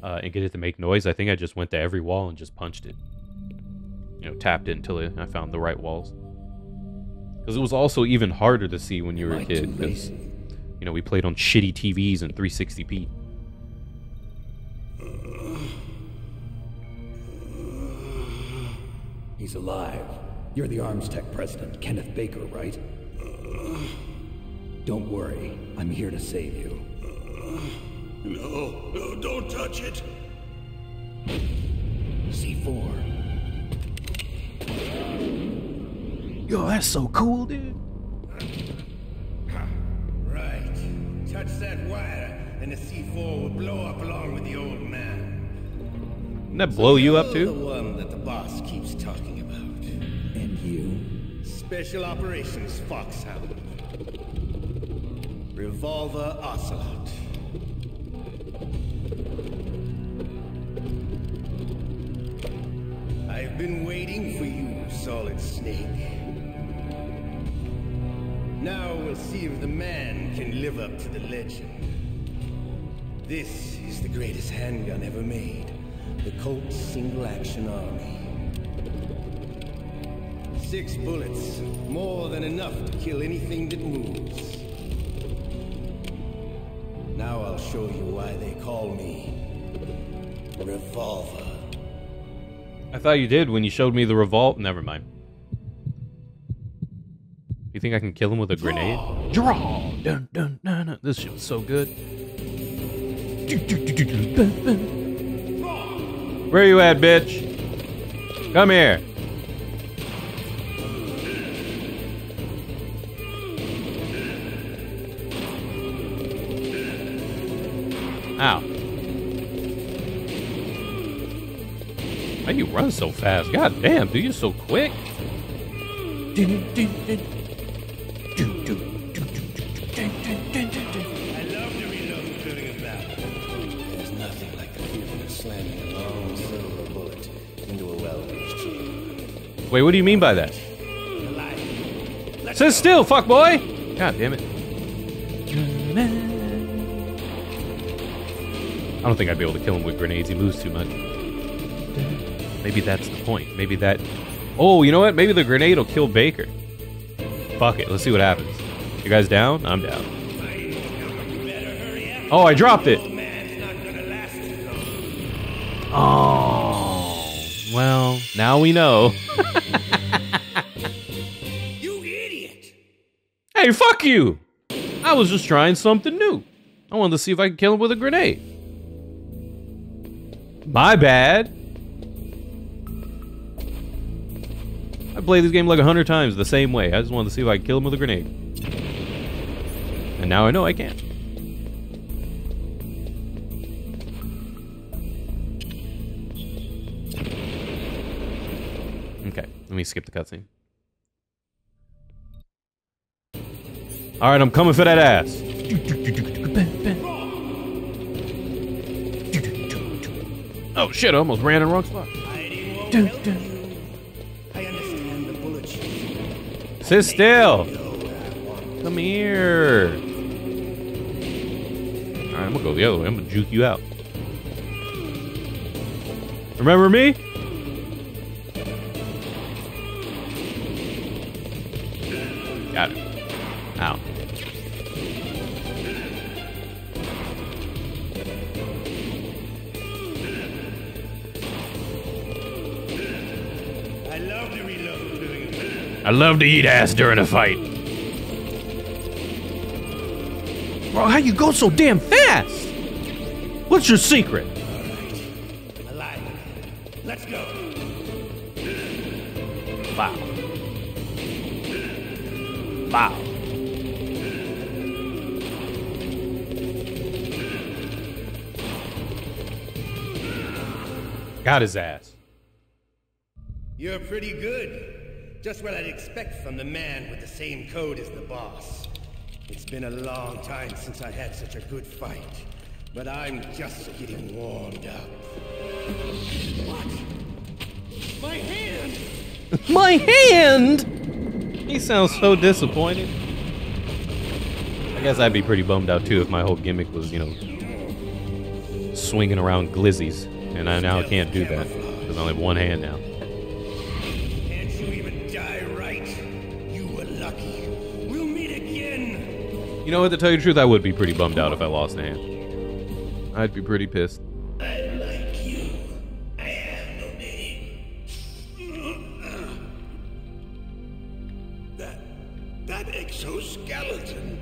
uh, and get it to make noise, I think I just went to every wall and just punched it. You know, tapped it until I found the right walls. Because it was also even harder to see when you were a kid. Because, you know, we played on shitty TVs and 360p. He's alive. You're the ArmsTech president, Kenneth Baker, right? Don't worry. I'm here to save you. No, no, don't touch it. C4. Yo, that's so cool, dude. Right. Touch that wire, and the C4 will blow up along with the old man. Didn't that blow you up too? Special Operations Foxhound. Revolver Ocelot. I've been waiting for you, Solid Snake. Now we'll see if the man can live up to the legend. This is the greatest handgun ever made. The Colt Single Action Army. Six bullets, more than enough to kill anything that moves. Now I'll show you why they call me Revolver. I thought you did when you showed me the revolt. Never mind. You think I can kill him with a grenade? Draw! Dun, dun, dun, dun. This shit was so good. Where you at, bitch? Come here. You run so fast? God damn, dude, you're so quick. Wait, what do you mean by that? Sit still, fuck boy! God damn it. I don't think I'd be able to kill him with grenades. He moves too much. Maybe that's the point. Maybe that. Oh, you know what? Maybe the grenade will kill Baker. Fuck it. Let's see what happens. You guys down? I'm down. Oh, I dropped it. Oh. Well, now we know. You idiot! Hey, fuck you! I was just trying something new. I wanted to see if I could kill him with a grenade. My bad. I played this game like a hundred times the same way. I just wanted to see if I could kill him with a grenade. And now I know I can't. Okay, let me skip the cutscene. All right, I'm coming for that ass. Oh shit! I almost ran in the wrong spot. Sit still. Come here. I'm gonna go the other way. I'm gonna juke you out. Remember me? I love to eat ass during a fight. Bro, how you go so damn fast? What's your secret? alive. Let's go. Wow. Wow. Got his ass. You're pretty good. Just what I'd expect from the man with the same code as the boss. It's been a long time since I had such a good fight, but I'm just getting warmed up. What? My hand! My hand! He sounds so disappointed. I guess I'd be pretty bummed out too if my whole gimmick was, you know, swinging around glizzies. And I now can't do that because I only have one hand now. You know what? To tell you the truth, I would be pretty bummed out if I lost a hand. I'd be pretty pissed. I like you. I have no name. That. that exoskeleton.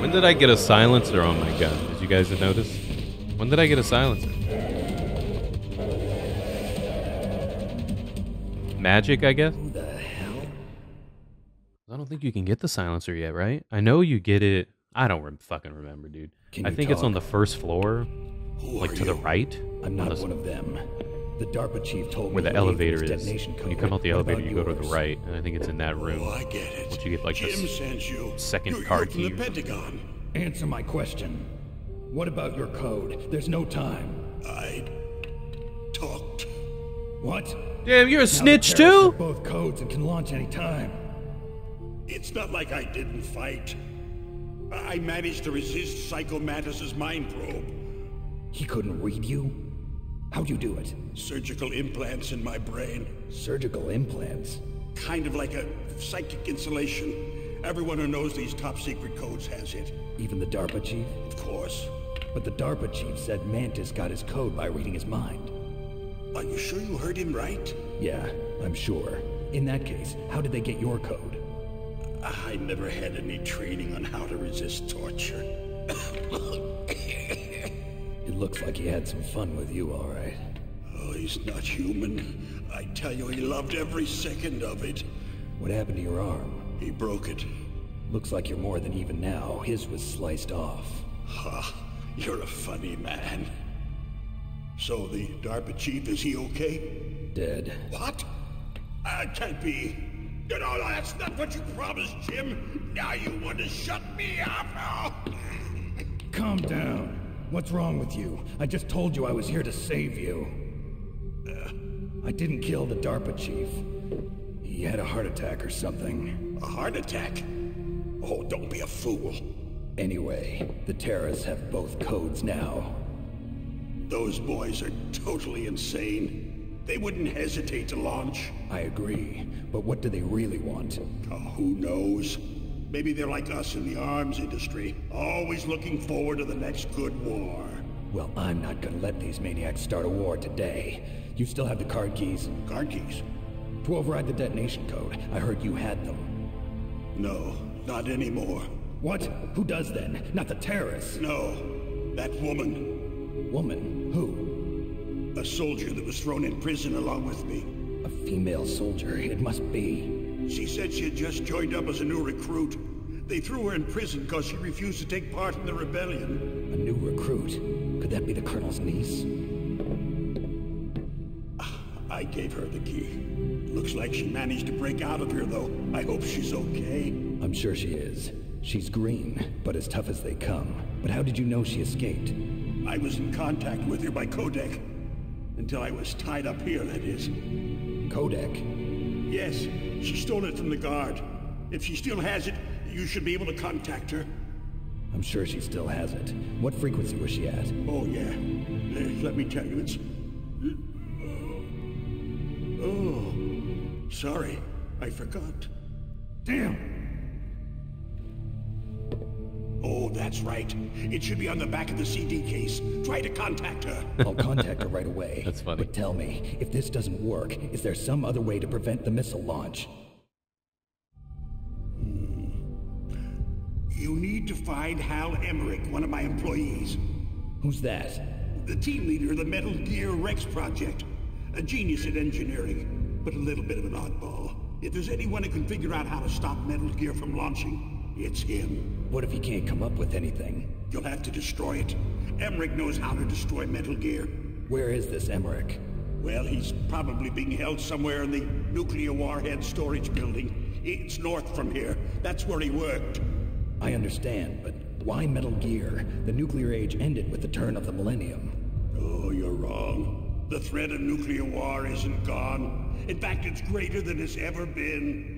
When did I get a silencer on my gun? Did you guys notice? When did I get a silencer? Magic, I guess? Who the hell? I don't think you can get the silencer yet, right? I know you get it. I don't rem- fucking remember, dude. Can I you think it's on the first floor, like to the right. I'm not one of them. The DARPA chief told where the to leave with elevator is. When you come out the elevator, you go to the right, and I think it's in that room. Oh, I get it. Once you get like Jim the sent you. second You're, card you're key. from or the. Pentagon. Answer my question. What about your code? There's no time. I talked. What? Damn, you're a Now snitch too? both codes and can launch any time. It's not like I didn't fight. I I managed to resist Psycho Mantis's mind probe. He couldn't read you? How'd you do it? Surgical implants in my brain. Surgical implants? Kind of like a psychic insulation. Everyone who knows these top secret codes has it. Even the DARPA chief? Of course. But the DARPA chief said Mantis got his code by reading his mind. Are you sure you heard him right? Yeah, I'm sure. In that case, how did they get your code? I never had any training on how to resist torture. it looks like he had some fun with you, all right. Oh, he's not human. I tell you, he loved every second of it. What happened to your arm? He broke it. Looks like you're more than even now. His was sliced off. Ha, you're a funny man. So the DARPA chief, is he okay? Dead. What? That can't be. You know, that's not what you promised, Jim. Now you want to shut me up? Oh. Calm down. What's wrong with you? I just told you I was here to save you. Uh, I didn't kill the DARPA chief. He had a heart attack or something. A heart attack? Oh, don't be a fool. Anyway, the terrorists have both codes now. Those boys are totally insane. They wouldn't hesitate to launch. I agree, but what do they really want? Oh, who knows? Maybe they're like us in the arms industry, always looking forward to the next good war. Well, I'm not gonna let these maniacs start a war today. You still have the card keys? Card keys? To override the detonation code. I heard you had them. No, not anymore. What? Who does then? Not the terrorists? No, that woman. Woman? Who? A soldier that was thrown in prison along with me. A female soldier? It must be. She said she had just joined up as a new recruit. They threw her in prison because she refused to take part in the rebellion. A new recruit? Could that be the Colonel's niece? I gave her the key. Looks like she managed to break out of here, though. I hope she's okay. I'm sure she is. She's green, but as tough as they come. But how did you know she escaped? I was in contact with her by codec. Until I was tied up here, that is. Codec? Yes, she stole it from the guard. If she still has it, you should be able to contact her. I'm sure she still has it. What frequency was she at? Oh, yeah. Let me tell you, it's... Oh, sorry. I forgot. Damn! That's right. It should be on the back of the CD case. Try to contact her. I'll contact her right away. That's funny. But tell me, if this doesn't work, is there some other way to prevent the missile launch? Hmm. You need to find Hal Emmerich, one of my employees. Who's that? The team leader of the Metal Gear Rex project. A genius at engineering, but a little bit of an oddball. If there's anyone who can figure out how to stop Metal Gear from launching, it's him. What if he can't come up with anything? You'll have to destroy it. Emmerich knows how to destroy Metal Gear. Where is this Emmerich? Well, he's probably being held somewhere in the nuclear warhead storage building. It's north from here. That's where he worked. I understand, but why Metal Gear? The nuclear age ended with the turn of the millennium. Oh, you're wrong. The threat of nuclear war isn't gone. In fact, it's greater than it's ever been.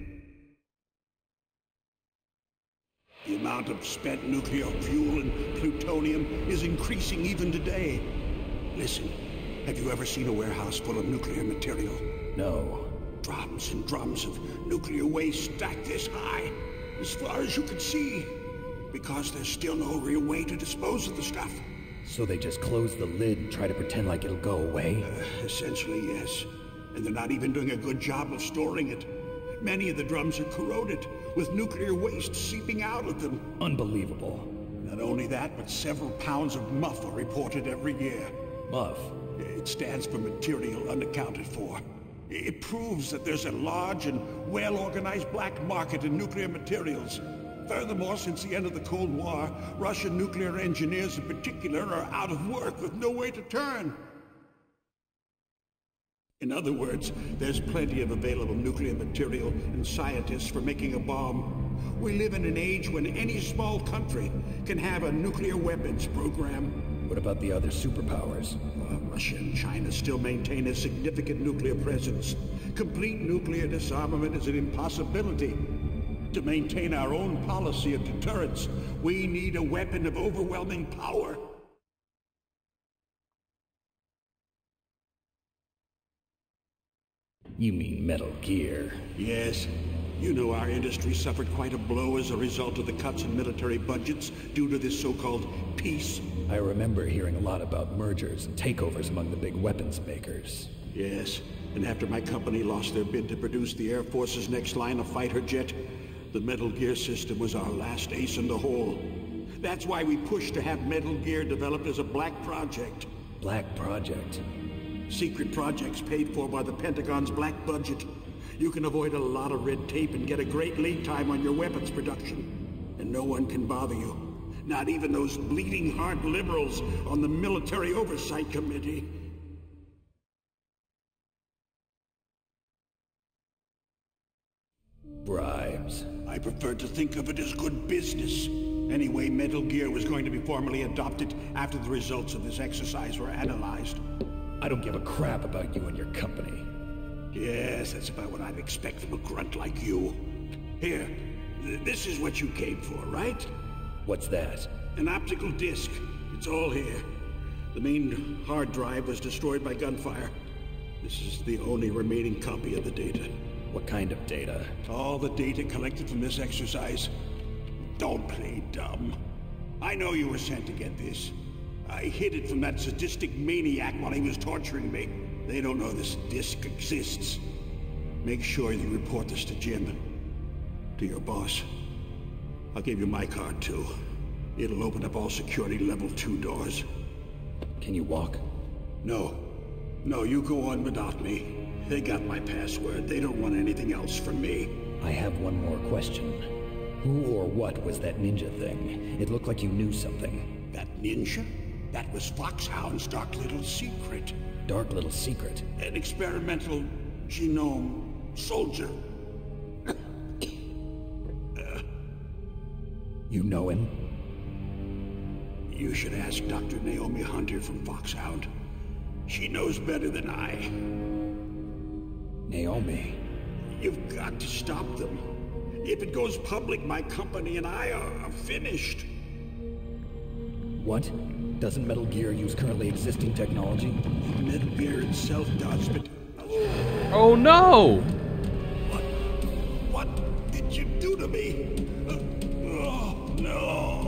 The amount of spent nuclear fuel and plutonium is increasing even today. Listen, have you ever seen a warehouse full of nuclear material? No. Drums and drums of nuclear waste stacked this high, as far as you can see, because there's still no real way to dispose of the stuff. So they just close the lid and try to pretend like it'll go away? Uh, essentially, yes. And they're not even doing a good job of storing it. Many of the drums are corroded, with nuclear waste seeping out of them. Unbelievable. Not only that, but several pounds of MUF are reported every year. Muff? It stands for material unaccounted for. It proves that there's a large and well-organized black market in nuclear materials. Furthermore, since the end of the Cold War, Russian nuclear engineers in particular are out of work with no way to turn. In other words, there's plenty of available nuclear material and scientists for making a bomb. We live in an age when any small country can have a nuclear weapons program. What about the other superpowers? Uh, Russia and China still maintain a significant nuclear presence. Complete nuclear disarmament is an impossibility. To maintain our own policy of deterrence, we need a weapon of overwhelming power. You mean Metal Gear? Yes. You know our industry suffered quite a blow as a result of the cuts in military budgets due to this so-called peace. I remember hearing a lot about mergers and takeovers among the big weapons makers. Yes, and after my company lost their bid to produce the Air Force's next line of fighter jet, the Metal Gear system was our last ace in the hole. That's why we pushed to have Metal Gear developed as a black project. Black project? Secret projects paid for by the Pentagon's black budget. You can avoid a lot of red tape and get a great lead time on your weapons production. And no one can bother you. Not even those bleeding heart liberals on the Military Oversight Committee. Bribes. I prefer to think of it as good business. Anyway, Metal Gear was going to be formally adopted after the results of this exercise were analyzed. I don't give a crap about you and your company. Yes, that's about what I'd expect from a grunt like you. Here, th this is what you came for, right? What's that? An optical disc. It's all here. The main hard drive was destroyed by gunfire. This is the only remaining copy of the data. What kind of data? All the data collected from this exercise. Don't play dumb. I know you were sent to get this. I hid it from that sadistic maniac while he was torturing me. They don't know this disc exists. Make sure you report this to Jim. To your boss. I'll give you my card, too. It'll open up all security level 2 doors. Can you walk? No. No, you go on without me. They got my password. They don't want anything else from me. I have one more question. Who or what was that ninja thing? It looked like you knew something. That ninja? That was Foxhound's dark little secret. Dark little secret? An experimental genome soldier. uh, you know him? You should ask Dr. Naomi Hunter from Foxhound. She knows better than I. Naomi. You've got to stop them. If it goes public, my company and I are, are finished. What? Doesn't Metal Gear use currently existing technology? Metal Gear itself does, but... Oh no! What? What did you do to me? Uh, oh, no.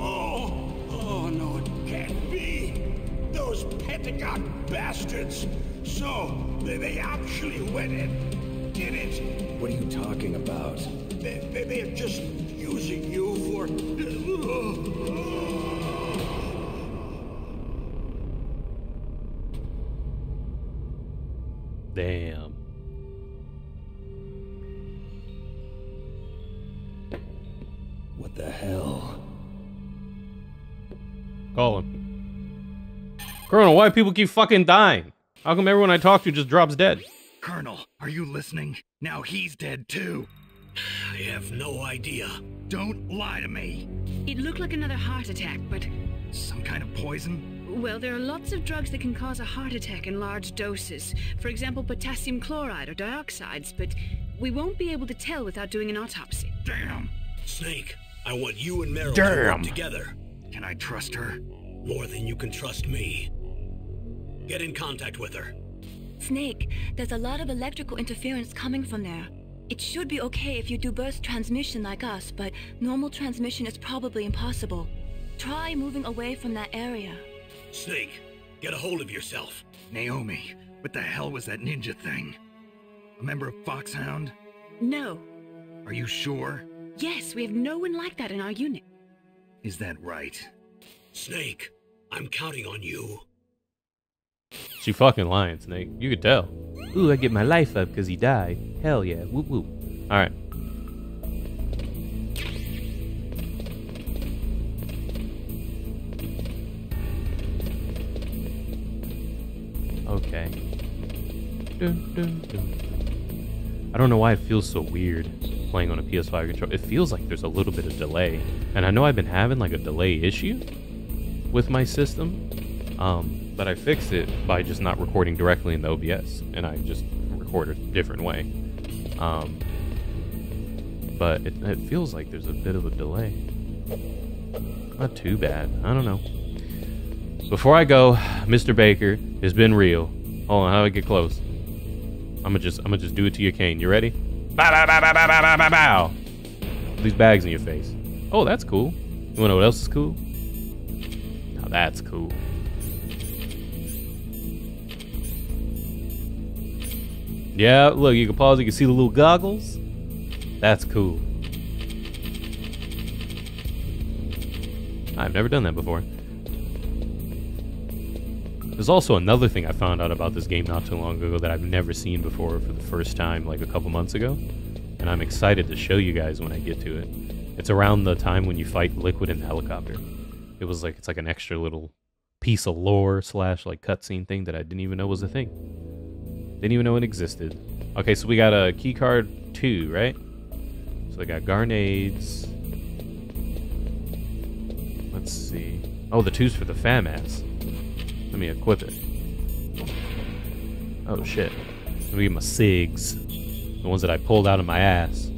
Oh, oh, no, it can't be. Those Pentagon bastards. So, they, they actually went and did it. What are you talking about? They, they, they're just using you for... Damn. What the hell? Call him. Colonel, why people keep fucking dying? How come everyone I talk to just drops dead? Colonel, are you listening? Now he's dead too. I have no idea. Don't lie to me. It looked like another heart attack, but... Some kind of poison? Well, there are lots of drugs that can cause a heart attack in large doses. For example, potassium chloride or dioxides, but we won't be able to tell without doing an autopsy. Damn. Snake, I want you and Meryl Damn. to work together. Can I trust her? More than you can trust me. Get in contact with her. Snake, there's a lot of electrical interference coming from there. It should be okay if you do burst transmission like us, but normal transmission is probably impossible. Try moving away from that area. Snake, get a hold of yourself. Naomi, what the hell was that ninja thing? A member of Foxhound? No. Are you sure? Yes, we have no one like that in our unit. Is that right? Snake, I'm counting on you. She fucking lying, Snake. You could tell. Ooh, I get my life up because he died. Hell yeah. Whoop whoop. Alright. Okay. Dun, dun, dun. I don't know why it feels so weird playing on a PS5 controller. It feels like there's a little bit of delay. And I know I've been having like a delay issue with my system. Um, but I fixed it by just not recording directly in the OBS, and I just record a different way. Um, but it, it feels like there's a bit of a delay. Not too bad. I don't know. Before I go, Mr. Baker, it's been real. Hold on, how do I get close? I'm gonna just I'm gonna just do it to your cane. You ready? Bow, bow, bow, bow, bow, bow, bow, bow. These bags in your face. Oh, that's cool. You wanna know what else is cool? Now that's cool. Yeah, look, you can pause, you can see the little goggles. That's cool. I've never done that before. There's also another thing I found out about this game not too long ago that I've never seen before for the first time like a couple months ago. And I'm excited to show you guys when I get to it. It's around the time when you fight Liquid in the helicopter. It was like it's like an extra little piece of lore slash like cutscene thing that I didn't even know was a thing. Didn't even know it existed. Okay, so we got a key card two, right? So I got Garnades. Let's see. Oh, the two's for the FAMAS. Let me equip it. Oh shit. Let me get my SIGs. The ones that I pulled out of my ass.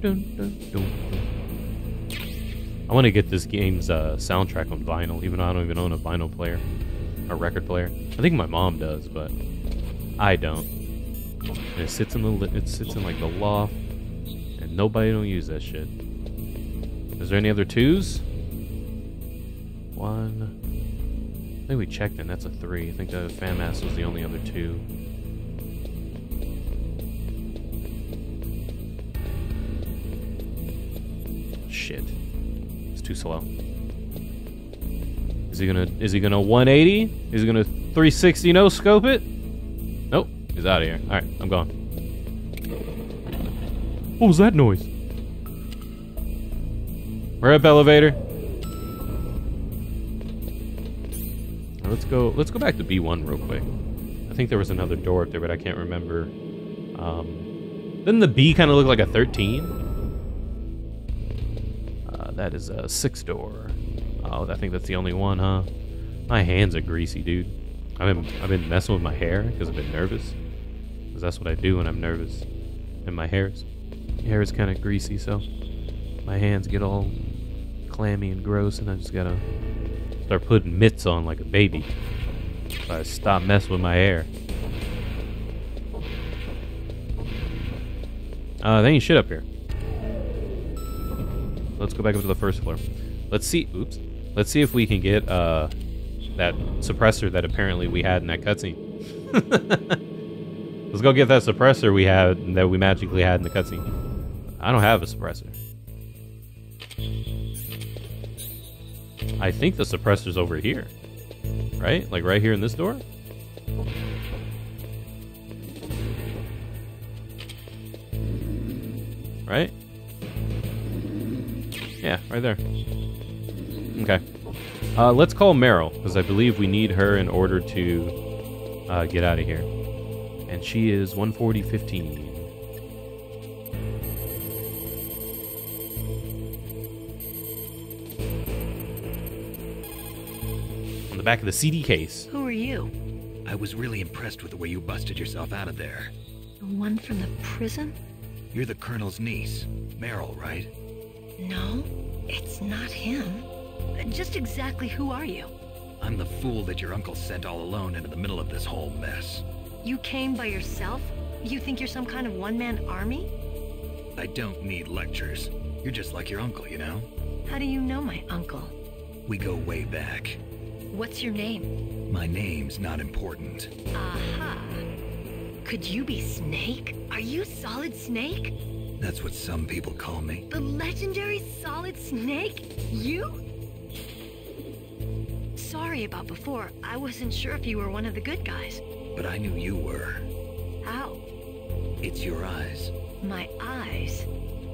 Dun, dun, dun, I want to get this game's uh, soundtrack on vinyl, even though I don't even own a vinyl player, a record player. I think my mom does, but I don't. And it sits in the it sits in like the loft, nobody don't use that shit. Is there any other twos? One. I think we checked and that's a three. I think the FAMAS was the only other two. Shit. It's too slow. Is he gonna is he gonna 180? Is he gonna 360 no scope it? Nope. He's out of here. Alright, I'm gone. What was that noise? We're up elevator. Let's go let's go back to B1 real quick. I think there was another door up there, but I can't remember. Um, doesn't the B kind of look like a 13? Uh, that is a six door. Oh, I think that's the only one, huh? My hands are greasy, dude. I've been I've been messing with my hair because I've been nervous. Because that's what I do when I'm nervous. And my hair's hair is kind of greasy, so my hands get all clammy and gross, and I just gotta start putting mitts on like a baby. I stop messing with my hair. Uh, there ain't shit up here. Let's go back up to the first floor. Let's see. Oops. Let's see if we can get uh that suppressor that apparently we had in that cutscene. Let's go get that suppressor we had that we magically had in the cutscene. I don't have a suppressor. I think the suppressor's over here. Right? Like right here in this door? Right? Yeah, right there. Okay. Uh, let's call Meryl, because I believe we need her in order to uh, get out of here. And she is 14015. Back of the CD case. Who are you? I was really impressed with the way you busted yourself out of there. The one from the prison? You're the Colonel's niece, Meryl, right? No, it's not him. Uh, just exactly who are you? I'm the fool that your uncle sent all alone into the middle of this whole mess. You came by yourself? You think you're some kind of one-man army? I don't need lectures. You're just like your uncle, you know? How do you know my uncle? We go way back. What's your name? My name's not important. Aha. Could you be Snake? Are you Solid Snake? That's what some people call me. The legendary Solid Snake? You? Sorry about before. I wasn't sure if you were one of the good guys. But I knew you were. How? It's your eyes. My eyes?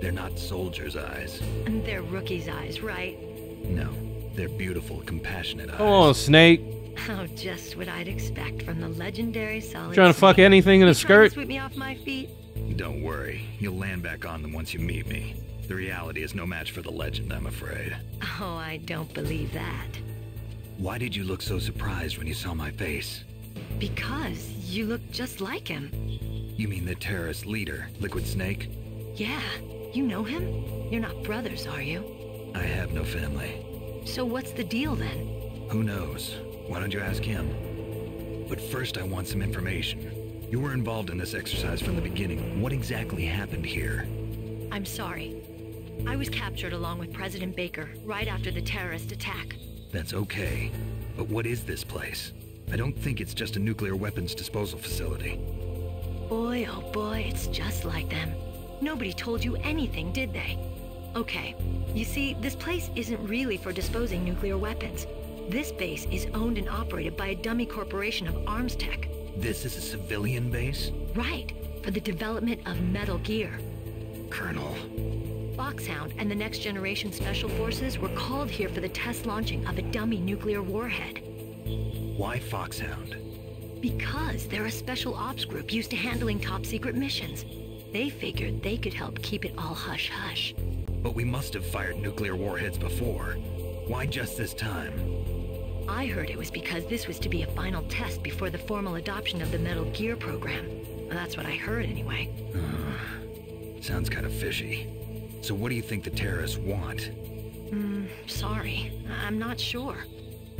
They're not soldiers' eyes. And they're rookie's eyes, right? No, they're beautiful, compassionate eyes. Come on, Snake. Oh, just what I'd expect from the legendary Solid Trying to fuck anything in a You trying skirt? sweep me off my feet? Don't worry, you'll land back on them once you meet me. The reality is no match for the legend, I'm afraid. Oh, I don't believe that. Why did you look so surprised when you saw my face? Because you look just like him. You mean the terrorist leader, Liquid Snake? Yeah, you know him? You're not brothers, are you? I have no family. So what's the deal then? Who knows? Why don't you ask him? But first, I want some information. You were involved in this exercise from the beginning. What exactly happened here? I'm sorry. I was captured along with President Baker right after the terrorist attack. That's okay. But what is this place? I don't think it's just a nuclear weapons disposal facility. Boy, oh boy, it's just like them. Nobody told you anything, did they? Okay, you see, this place isn't really for disposing nuclear weapons. This base is owned and operated by a dummy corporation of ArmsTech. This is a civilian base? Right, for the development of Metal Gear. Colonel. Foxhound and the Next Generation Special Forces were called here for the test launching of a dummy nuclear warhead. Why Foxhound? Because they're a special ops group used to handling top secret missions. They figured they could help keep it all hush hush. But we must have fired nuclear warheads before. Why just this time? I heard it was because this was to be a final test before the formal adoption of the Metal Gear program. That's what I heard anyway. Sounds kind of fishy. So what do you think the terrorists want? Hmm, sorry. I'm not sure.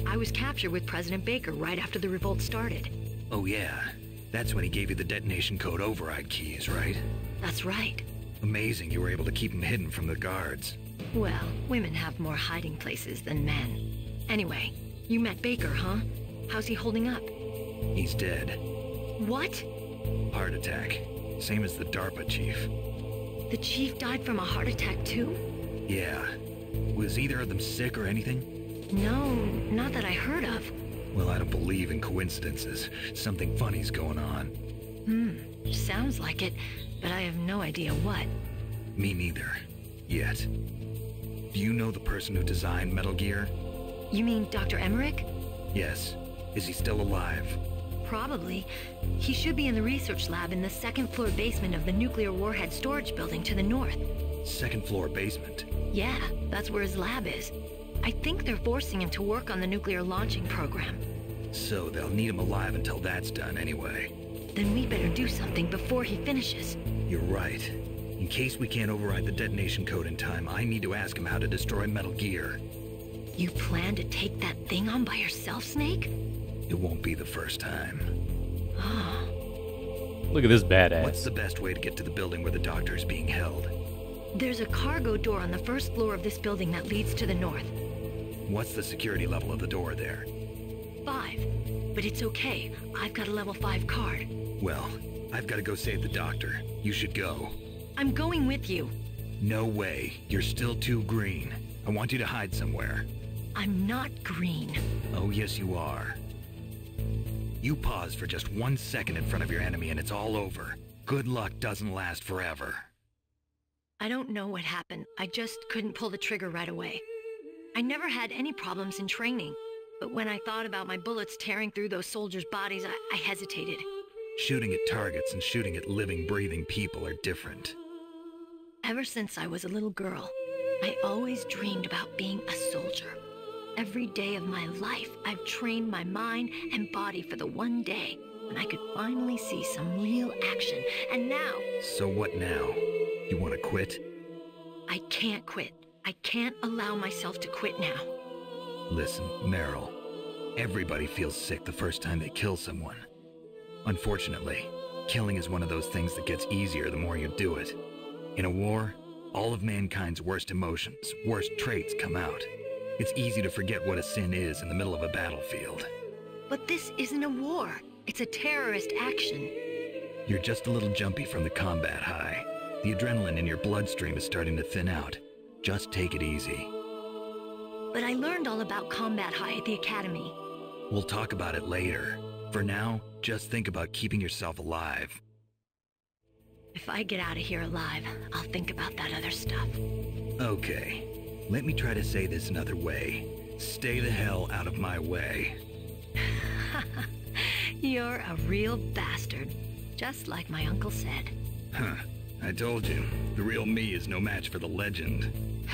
I was captured with President Baker right after the revolt started. Oh yeah, that's when he gave you the detonation code override keys, right? That's right. Amazing you were able to keep him hidden from the guards. Well, women have more hiding places than men. Anyway, you met Baker, huh? How's he holding up? He's dead. What? Heart attack. Same as the DARPA chief. The chief died from a heart attack too? Yeah. Was either of them sick or anything? No, not that I heard of. Well, I don't believe in coincidences. Something funny's going on. Hmm, sounds like it, but I have no idea what. Me neither. Yet. Do you know the person who designed Metal Gear? You mean Dr. Emmerich? Yes. Is he still alive? Probably. He should be in the research lab in the second floor basement of the nuclear warhead storage building to the north. Second floor basement? Yeah, that's where his lab is. I think they're forcing him to work on the nuclear launching program. So they'll need him alive until that's done anyway. Then we better do something before he finishes. You're right. In case we can't override the detonation code in time, I need to ask him how to destroy Metal Gear. You plan to take that thing on by yourself, Snake? It won't be the first time. Look at this badass. What's the best way to get to the building where the doctor is being held? There's a cargo door on the first floor of this building that leads to the north. What's the security level of the door there? Five. But it's okay. I've got a level five card. Well, I've got to go save the doctor. You should go. I'm going with you. No way. You're still too green. I want you to hide somewhere. I'm not green. Oh, yes, you are. You pause for just one second in front of your enemy and it's all over. Good luck doesn't last forever. I don't know what happened. I just couldn't pull the trigger right away. I never had any problems in training, but when I thought about my bullets tearing through those soldiers' bodies, I, I hesitated. Shooting at targets and shooting at living, breathing people are different. Ever since I was a little girl, I always dreamed about being a soldier. Every day of my life, I've trained my mind and body for the one day when I could finally see some real action. And now, So what now? You want to quit? I can't quit. I can't allow myself to quit now. Listen, Meryl. Everybody feels sick the first time they kill someone. Unfortunately, killing is one of those things that gets easier the more you do it. In a war, all of mankind's worst emotions, worst traits come out. It's easy to forget what a sin is in the middle of a battlefield. But this isn't a war. It's a terrorist action. You're just a little jumpy from the combat high. The adrenaline in your bloodstream is starting to thin out. Just take it easy. But I learned all about combat high at the academy. We'll talk about it later. For now, just think about keeping yourself alive. If I get out of here alive, I'll think about that other stuff. Okay, let me try to say this another way. Stay the hell out of my way. You're a real bastard, just like my uncle said. Huh. I told you, the real me is no match for the legend.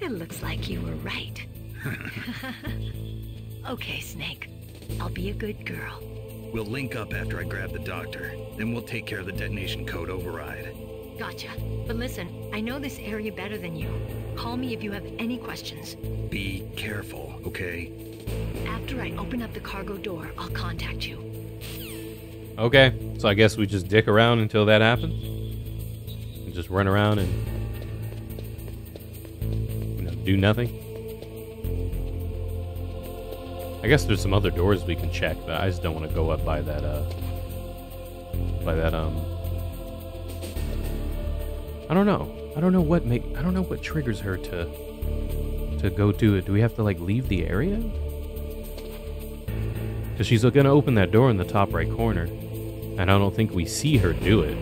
It looks like you were right. okay, Snake. I'll be a good girl. We'll link up after I grab the doctor. Then we'll take care of the detonation code override. Gotcha. But listen, I know this area better than you. Call me if you have any questions. Be careful, okay? After I open up the cargo door, I'll contact you. Okay, so I guess we just dick around until that happens? And just run around and you know, do nothing? I guess there's some other doors we can check, but I just don't want to go up by that uh by that um I don't know. I don't know what make I don't know what triggers her to to go do it. Do we have to like leave the area? Cuz she's gonna open that door in the top right corner. And I don't think we see her do it.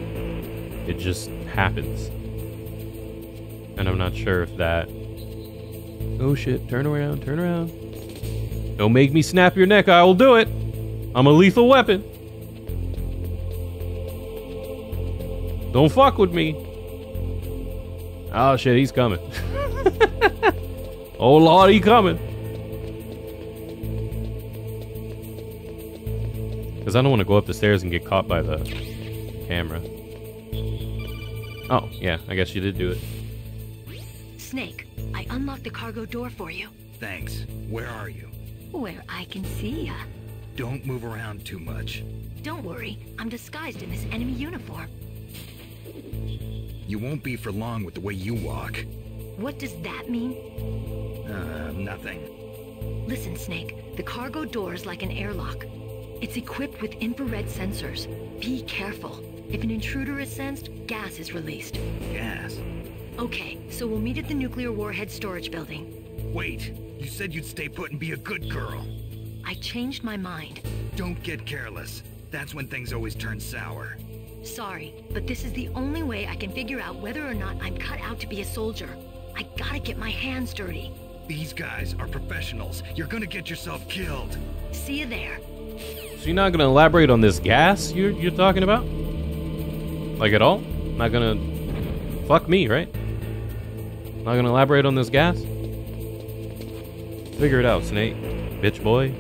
It just happens. And I'm not sure if that Oh shit, turn around, turn around. Don't make me snap your neck, I will do it. I'm a lethal weapon. Don't fuck with me. Oh shit, he's coming. oh lord, he coming. Because I don't want to go up the stairs and get caught by the camera. Oh, yeah, I guess you did do it. Snake, I unlocked the cargo door for you. Thanks. Where are you? Where I can see ya. Don't move around too much. Don't worry, I'm disguised in this enemy uniform. You won't be for long with the way you walk. What does that mean? Uh, nothing. Listen, Snake, the cargo door is like an airlock. It's equipped with infrared sensors. Be careful. If an intruder is sensed, gas is released. Gas? Okay, so we'll meet at the nuclear warhead storage building. Wait, you said you'd stay put and be a good girl. I changed my mind. Don't get careless. That's when things always turn sour. Sorry, but this is the only way I can figure out whether or not I'm cut out to be a soldier. I gotta get my hands dirty. These guys are professionals. You're gonna get yourself killed. See you there. So you're not gonna elaborate on this gas you're you're talking about? Like at all? Not gonna fuck me, right? Not gonna elaborate on this gas? Figure it out, Snake. Bitch boy.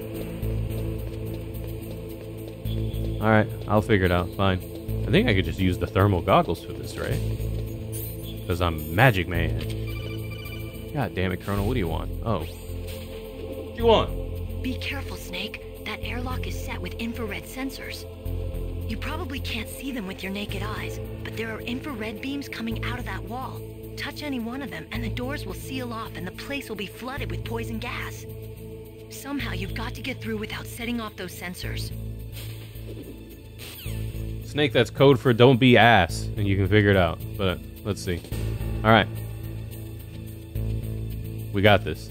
Alright, I'll figure it out. Fine. I think I could just use the thermal goggles for this, right? Because I'm Magic Man. God damn it, Colonel. What do you want? Oh. What do you want? Be careful, Snake. That airlock is set with infrared sensors. You probably can't see them with your naked eyes, but there are infrared beams coming out of that wall. Touch any one of them, and the doors will seal off, and the place will be flooded with poison gas. Somehow you've got to get through without setting off those sensors. Snake, that's code for don't be ass, and you can figure it out. But let's see. All right. We got this.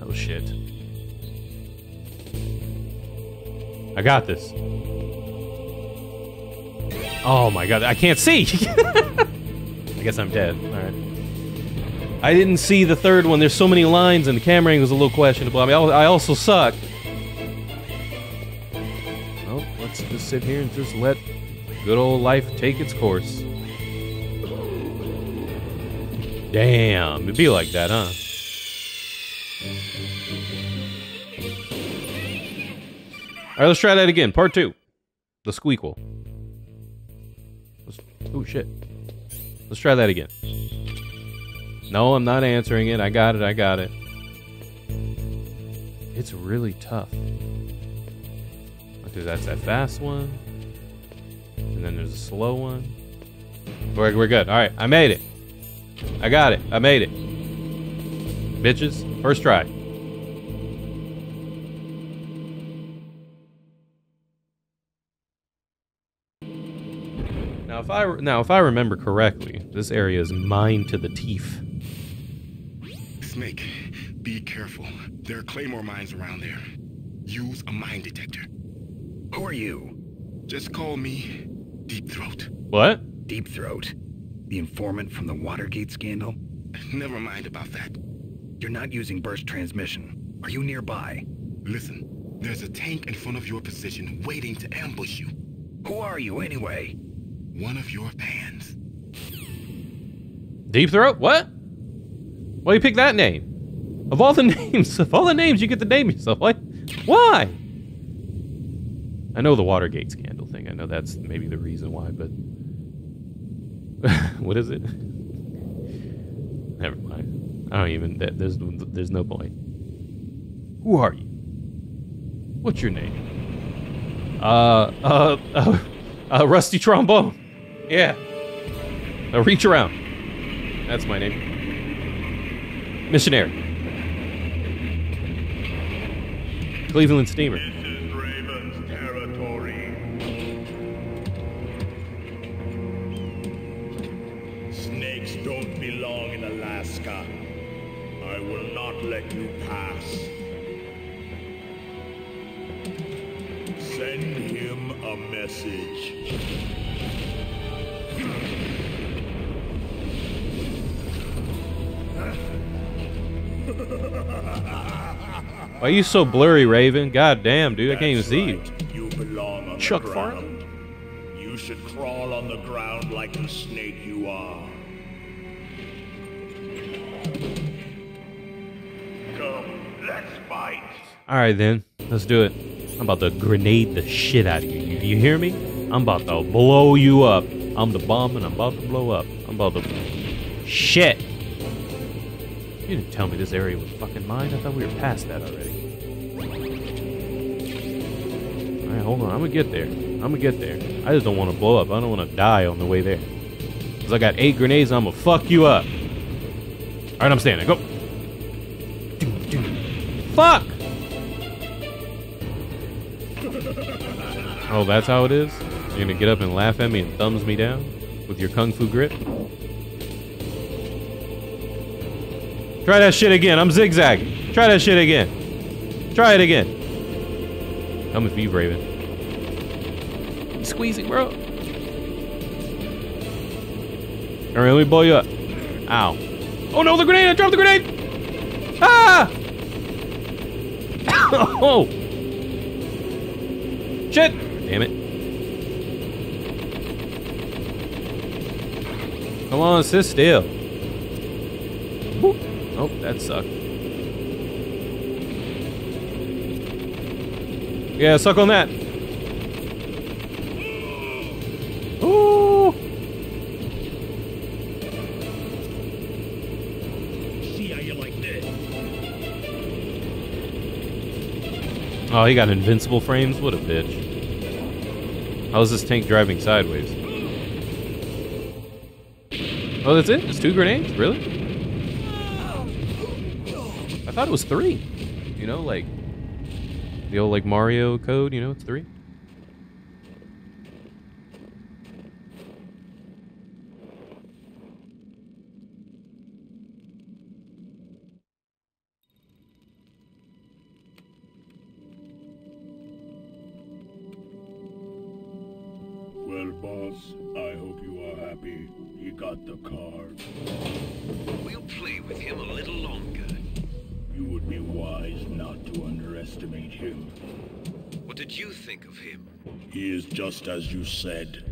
Oh shit. I got this. Oh my god, I can't see! I guess I'm dead. Alright. I didn't see the third one. There's so many lines and the camera angle is a little questionable. I mean, I also suck. Well, let's just sit here and just let good old life take its course. Damn, it'd be like that, huh? All right, let's try that again. Part two. The squeakle. Oh, shit. Let's try that again. No, I'm not answering it. I got it. I got it. It's really tough. Okay, that's that fast one. And then there's a slow one. We're, we're good. All right, I made it. I got it. I made it. Bitches, first try. If I now if I remember correctly, this area is mine to the teeth. Snake, be careful. There are claymore mines around there. Use a mine detector. Who are you? Just call me Deep Throat. What? Deep Throat. The informant from the Watergate scandal? Never mind about that. You're not using burst transmission. Are you nearby? Listen, there's a tank in front of your position waiting to ambush you. Who are you anyway? One of your fans. Deep Throat? What? Why you pick that name? Of all the names, of all the names, you get to name yourself. Why? Why? I know the Watergate scandal thing. I know that's maybe the reason why, but what is it? Never mind. I don't even. There's there's no point. Who are you? What's your name? Uh, uh, uh, uh Rusty Trombone. Yeah. Now reach around. That's my name. Missionary. Cleveland Steamer. Why are you so blurry, Raven? God damn, dude, I can't even see you. You belong on Chuck the ground. You should crawl on the ground like the snake you are. Come, let's fight. All right, then. Let's do it. I'm about to grenade the shit out of you. You, you hear me? I'm about to blow you up. I'm the bomb and I'm about to blow up. I'm about to... Shit! You didn't tell me this area was fucking mine. I thought we were past that already. Alright, hold on. I'm gonna get there. I'm gonna get there. I just don't want to blow up. I don't want to die on the way there. Because I got eight grenades I'm gonna fuck you up. Alright, I'm standing. Go! Fuck! Oh, that's how it is? You're gonna get up and laugh at me and thumbs me down? With your kung fu grip? Try that shit again. I'm zigzagging. Try that shit again. Try it again. Coming for you, Raven. He's squeezing, bro. Alright, let me blow you up. Ow. Oh no, the grenade! I dropped the grenade! Ah! oh! Shit! Damn it. Come on, sit still. Boop. Oh, that sucked. Yeah, suck on that. Ooh. See how you like this. Oh, he got invincible frames? What a bitch. How is this tank driving sideways? Oh, that's it? It's two grenades? Really? I thought it was three. You know, like old like Mario code, you know, it's three. You said.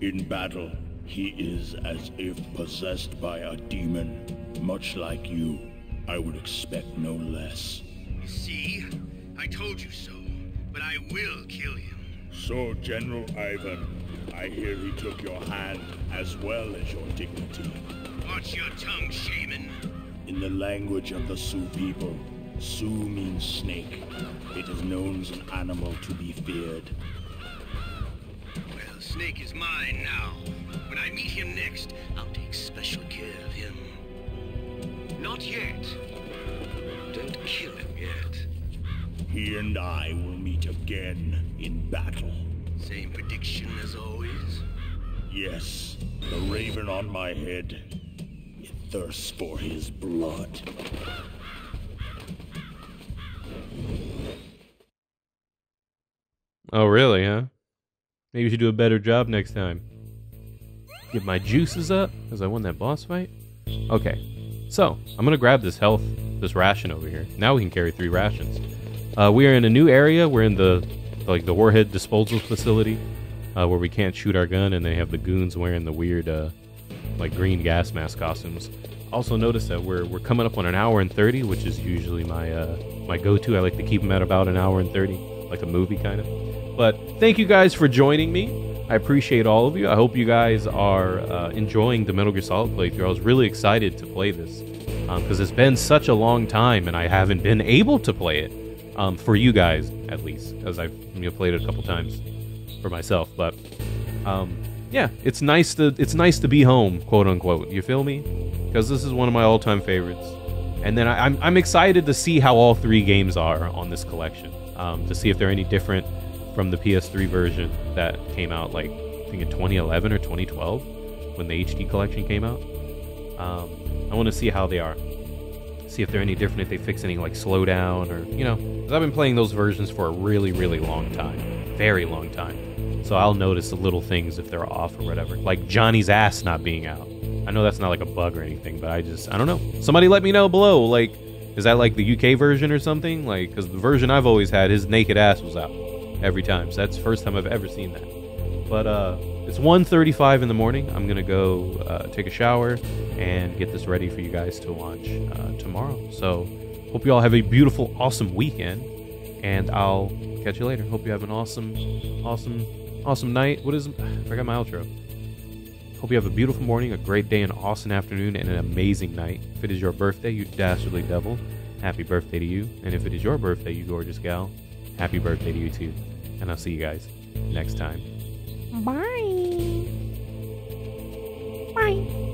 In battle, he is as if possessed by a demon. Much like you, I would expect no less. See? I told you so. But I will kill him. So, General Ivan, I hear he took your hand as well as your dignity. Watch your tongue, shaman. In the language of the Sioux people, Sioux means snake. It is known as an animal to be feared. Well, Snake is mine now. When I meet him next, I'll take special care of him. Not yet. Don't kill him yet. He and I will meet again in battle. Same prediction as always? Yes, the raven on my head. It thirsts for his blood. Oh, really, huh? Maybe you should do a better job next time. Get my juices up, because I won that boss fight. Okay, so I'm gonna grab this health, this ration over here. Now we can carry three rations. Uh, we are in a new area. We're in the like the warhead disposal facility, uh, where we can't shoot our gun, and they have the goons wearing the weird, uh, like green gas mask costumes. Also, notice that we're we're coming up on an hour and thirty, which is usually my uh, my go-to. I like to keep them at about an hour and thirty, like a movie kind of. But thank you guys for joining me. I appreciate all of you. I hope you guys are uh, enjoying the Metal Gear Solid playthrough. I was really excited to play this because um, it's been such a long time and I haven't been able to play it um, for you guys at least, because I've you know, played it a couple times for myself. But um, yeah, it's nice to it's nice to be home, quote unquote. You feel me? Because this is one of my all-time favorites. And then I, am I'm, I'm excited to see how all three games are on this collection. Um, to see if they're any different from the PS3 version that came out like I think in 2011 or 2012 when the HD collection came out. Um, I want to see how they are. See if they're any different, if they fix any like slowdown or you know. Cause I've been playing those versions for a really, really long time, very long time. So I'll notice the little things if they're off or whatever, like Johnny's ass not being out. I know that's not like a bug or anything, but I just I don't know. Somebody let me know below. Like, is that like the UK version or something? Like, because the version I've always had, his naked ass was out every time. So that's the first time I've ever seen that. But uh, it's 1.35 in the morning. I'm gonna go uh, take a shower and get this ready for you guys to watch uh, tomorrow. So hope you all have a beautiful, awesome weekend, and I'll catch you later. Hope you have an awesome, awesome, awesome night. What is? I forgot my outro. Hope you have a beautiful morning, a great day, an awesome afternoon, and an amazing night. If it is your birthday, you dastardly devil, happy birthday to you. And if it is your birthday, you gorgeous gal, happy birthday to you too. And I'll see you guys next time. Bye. Bye.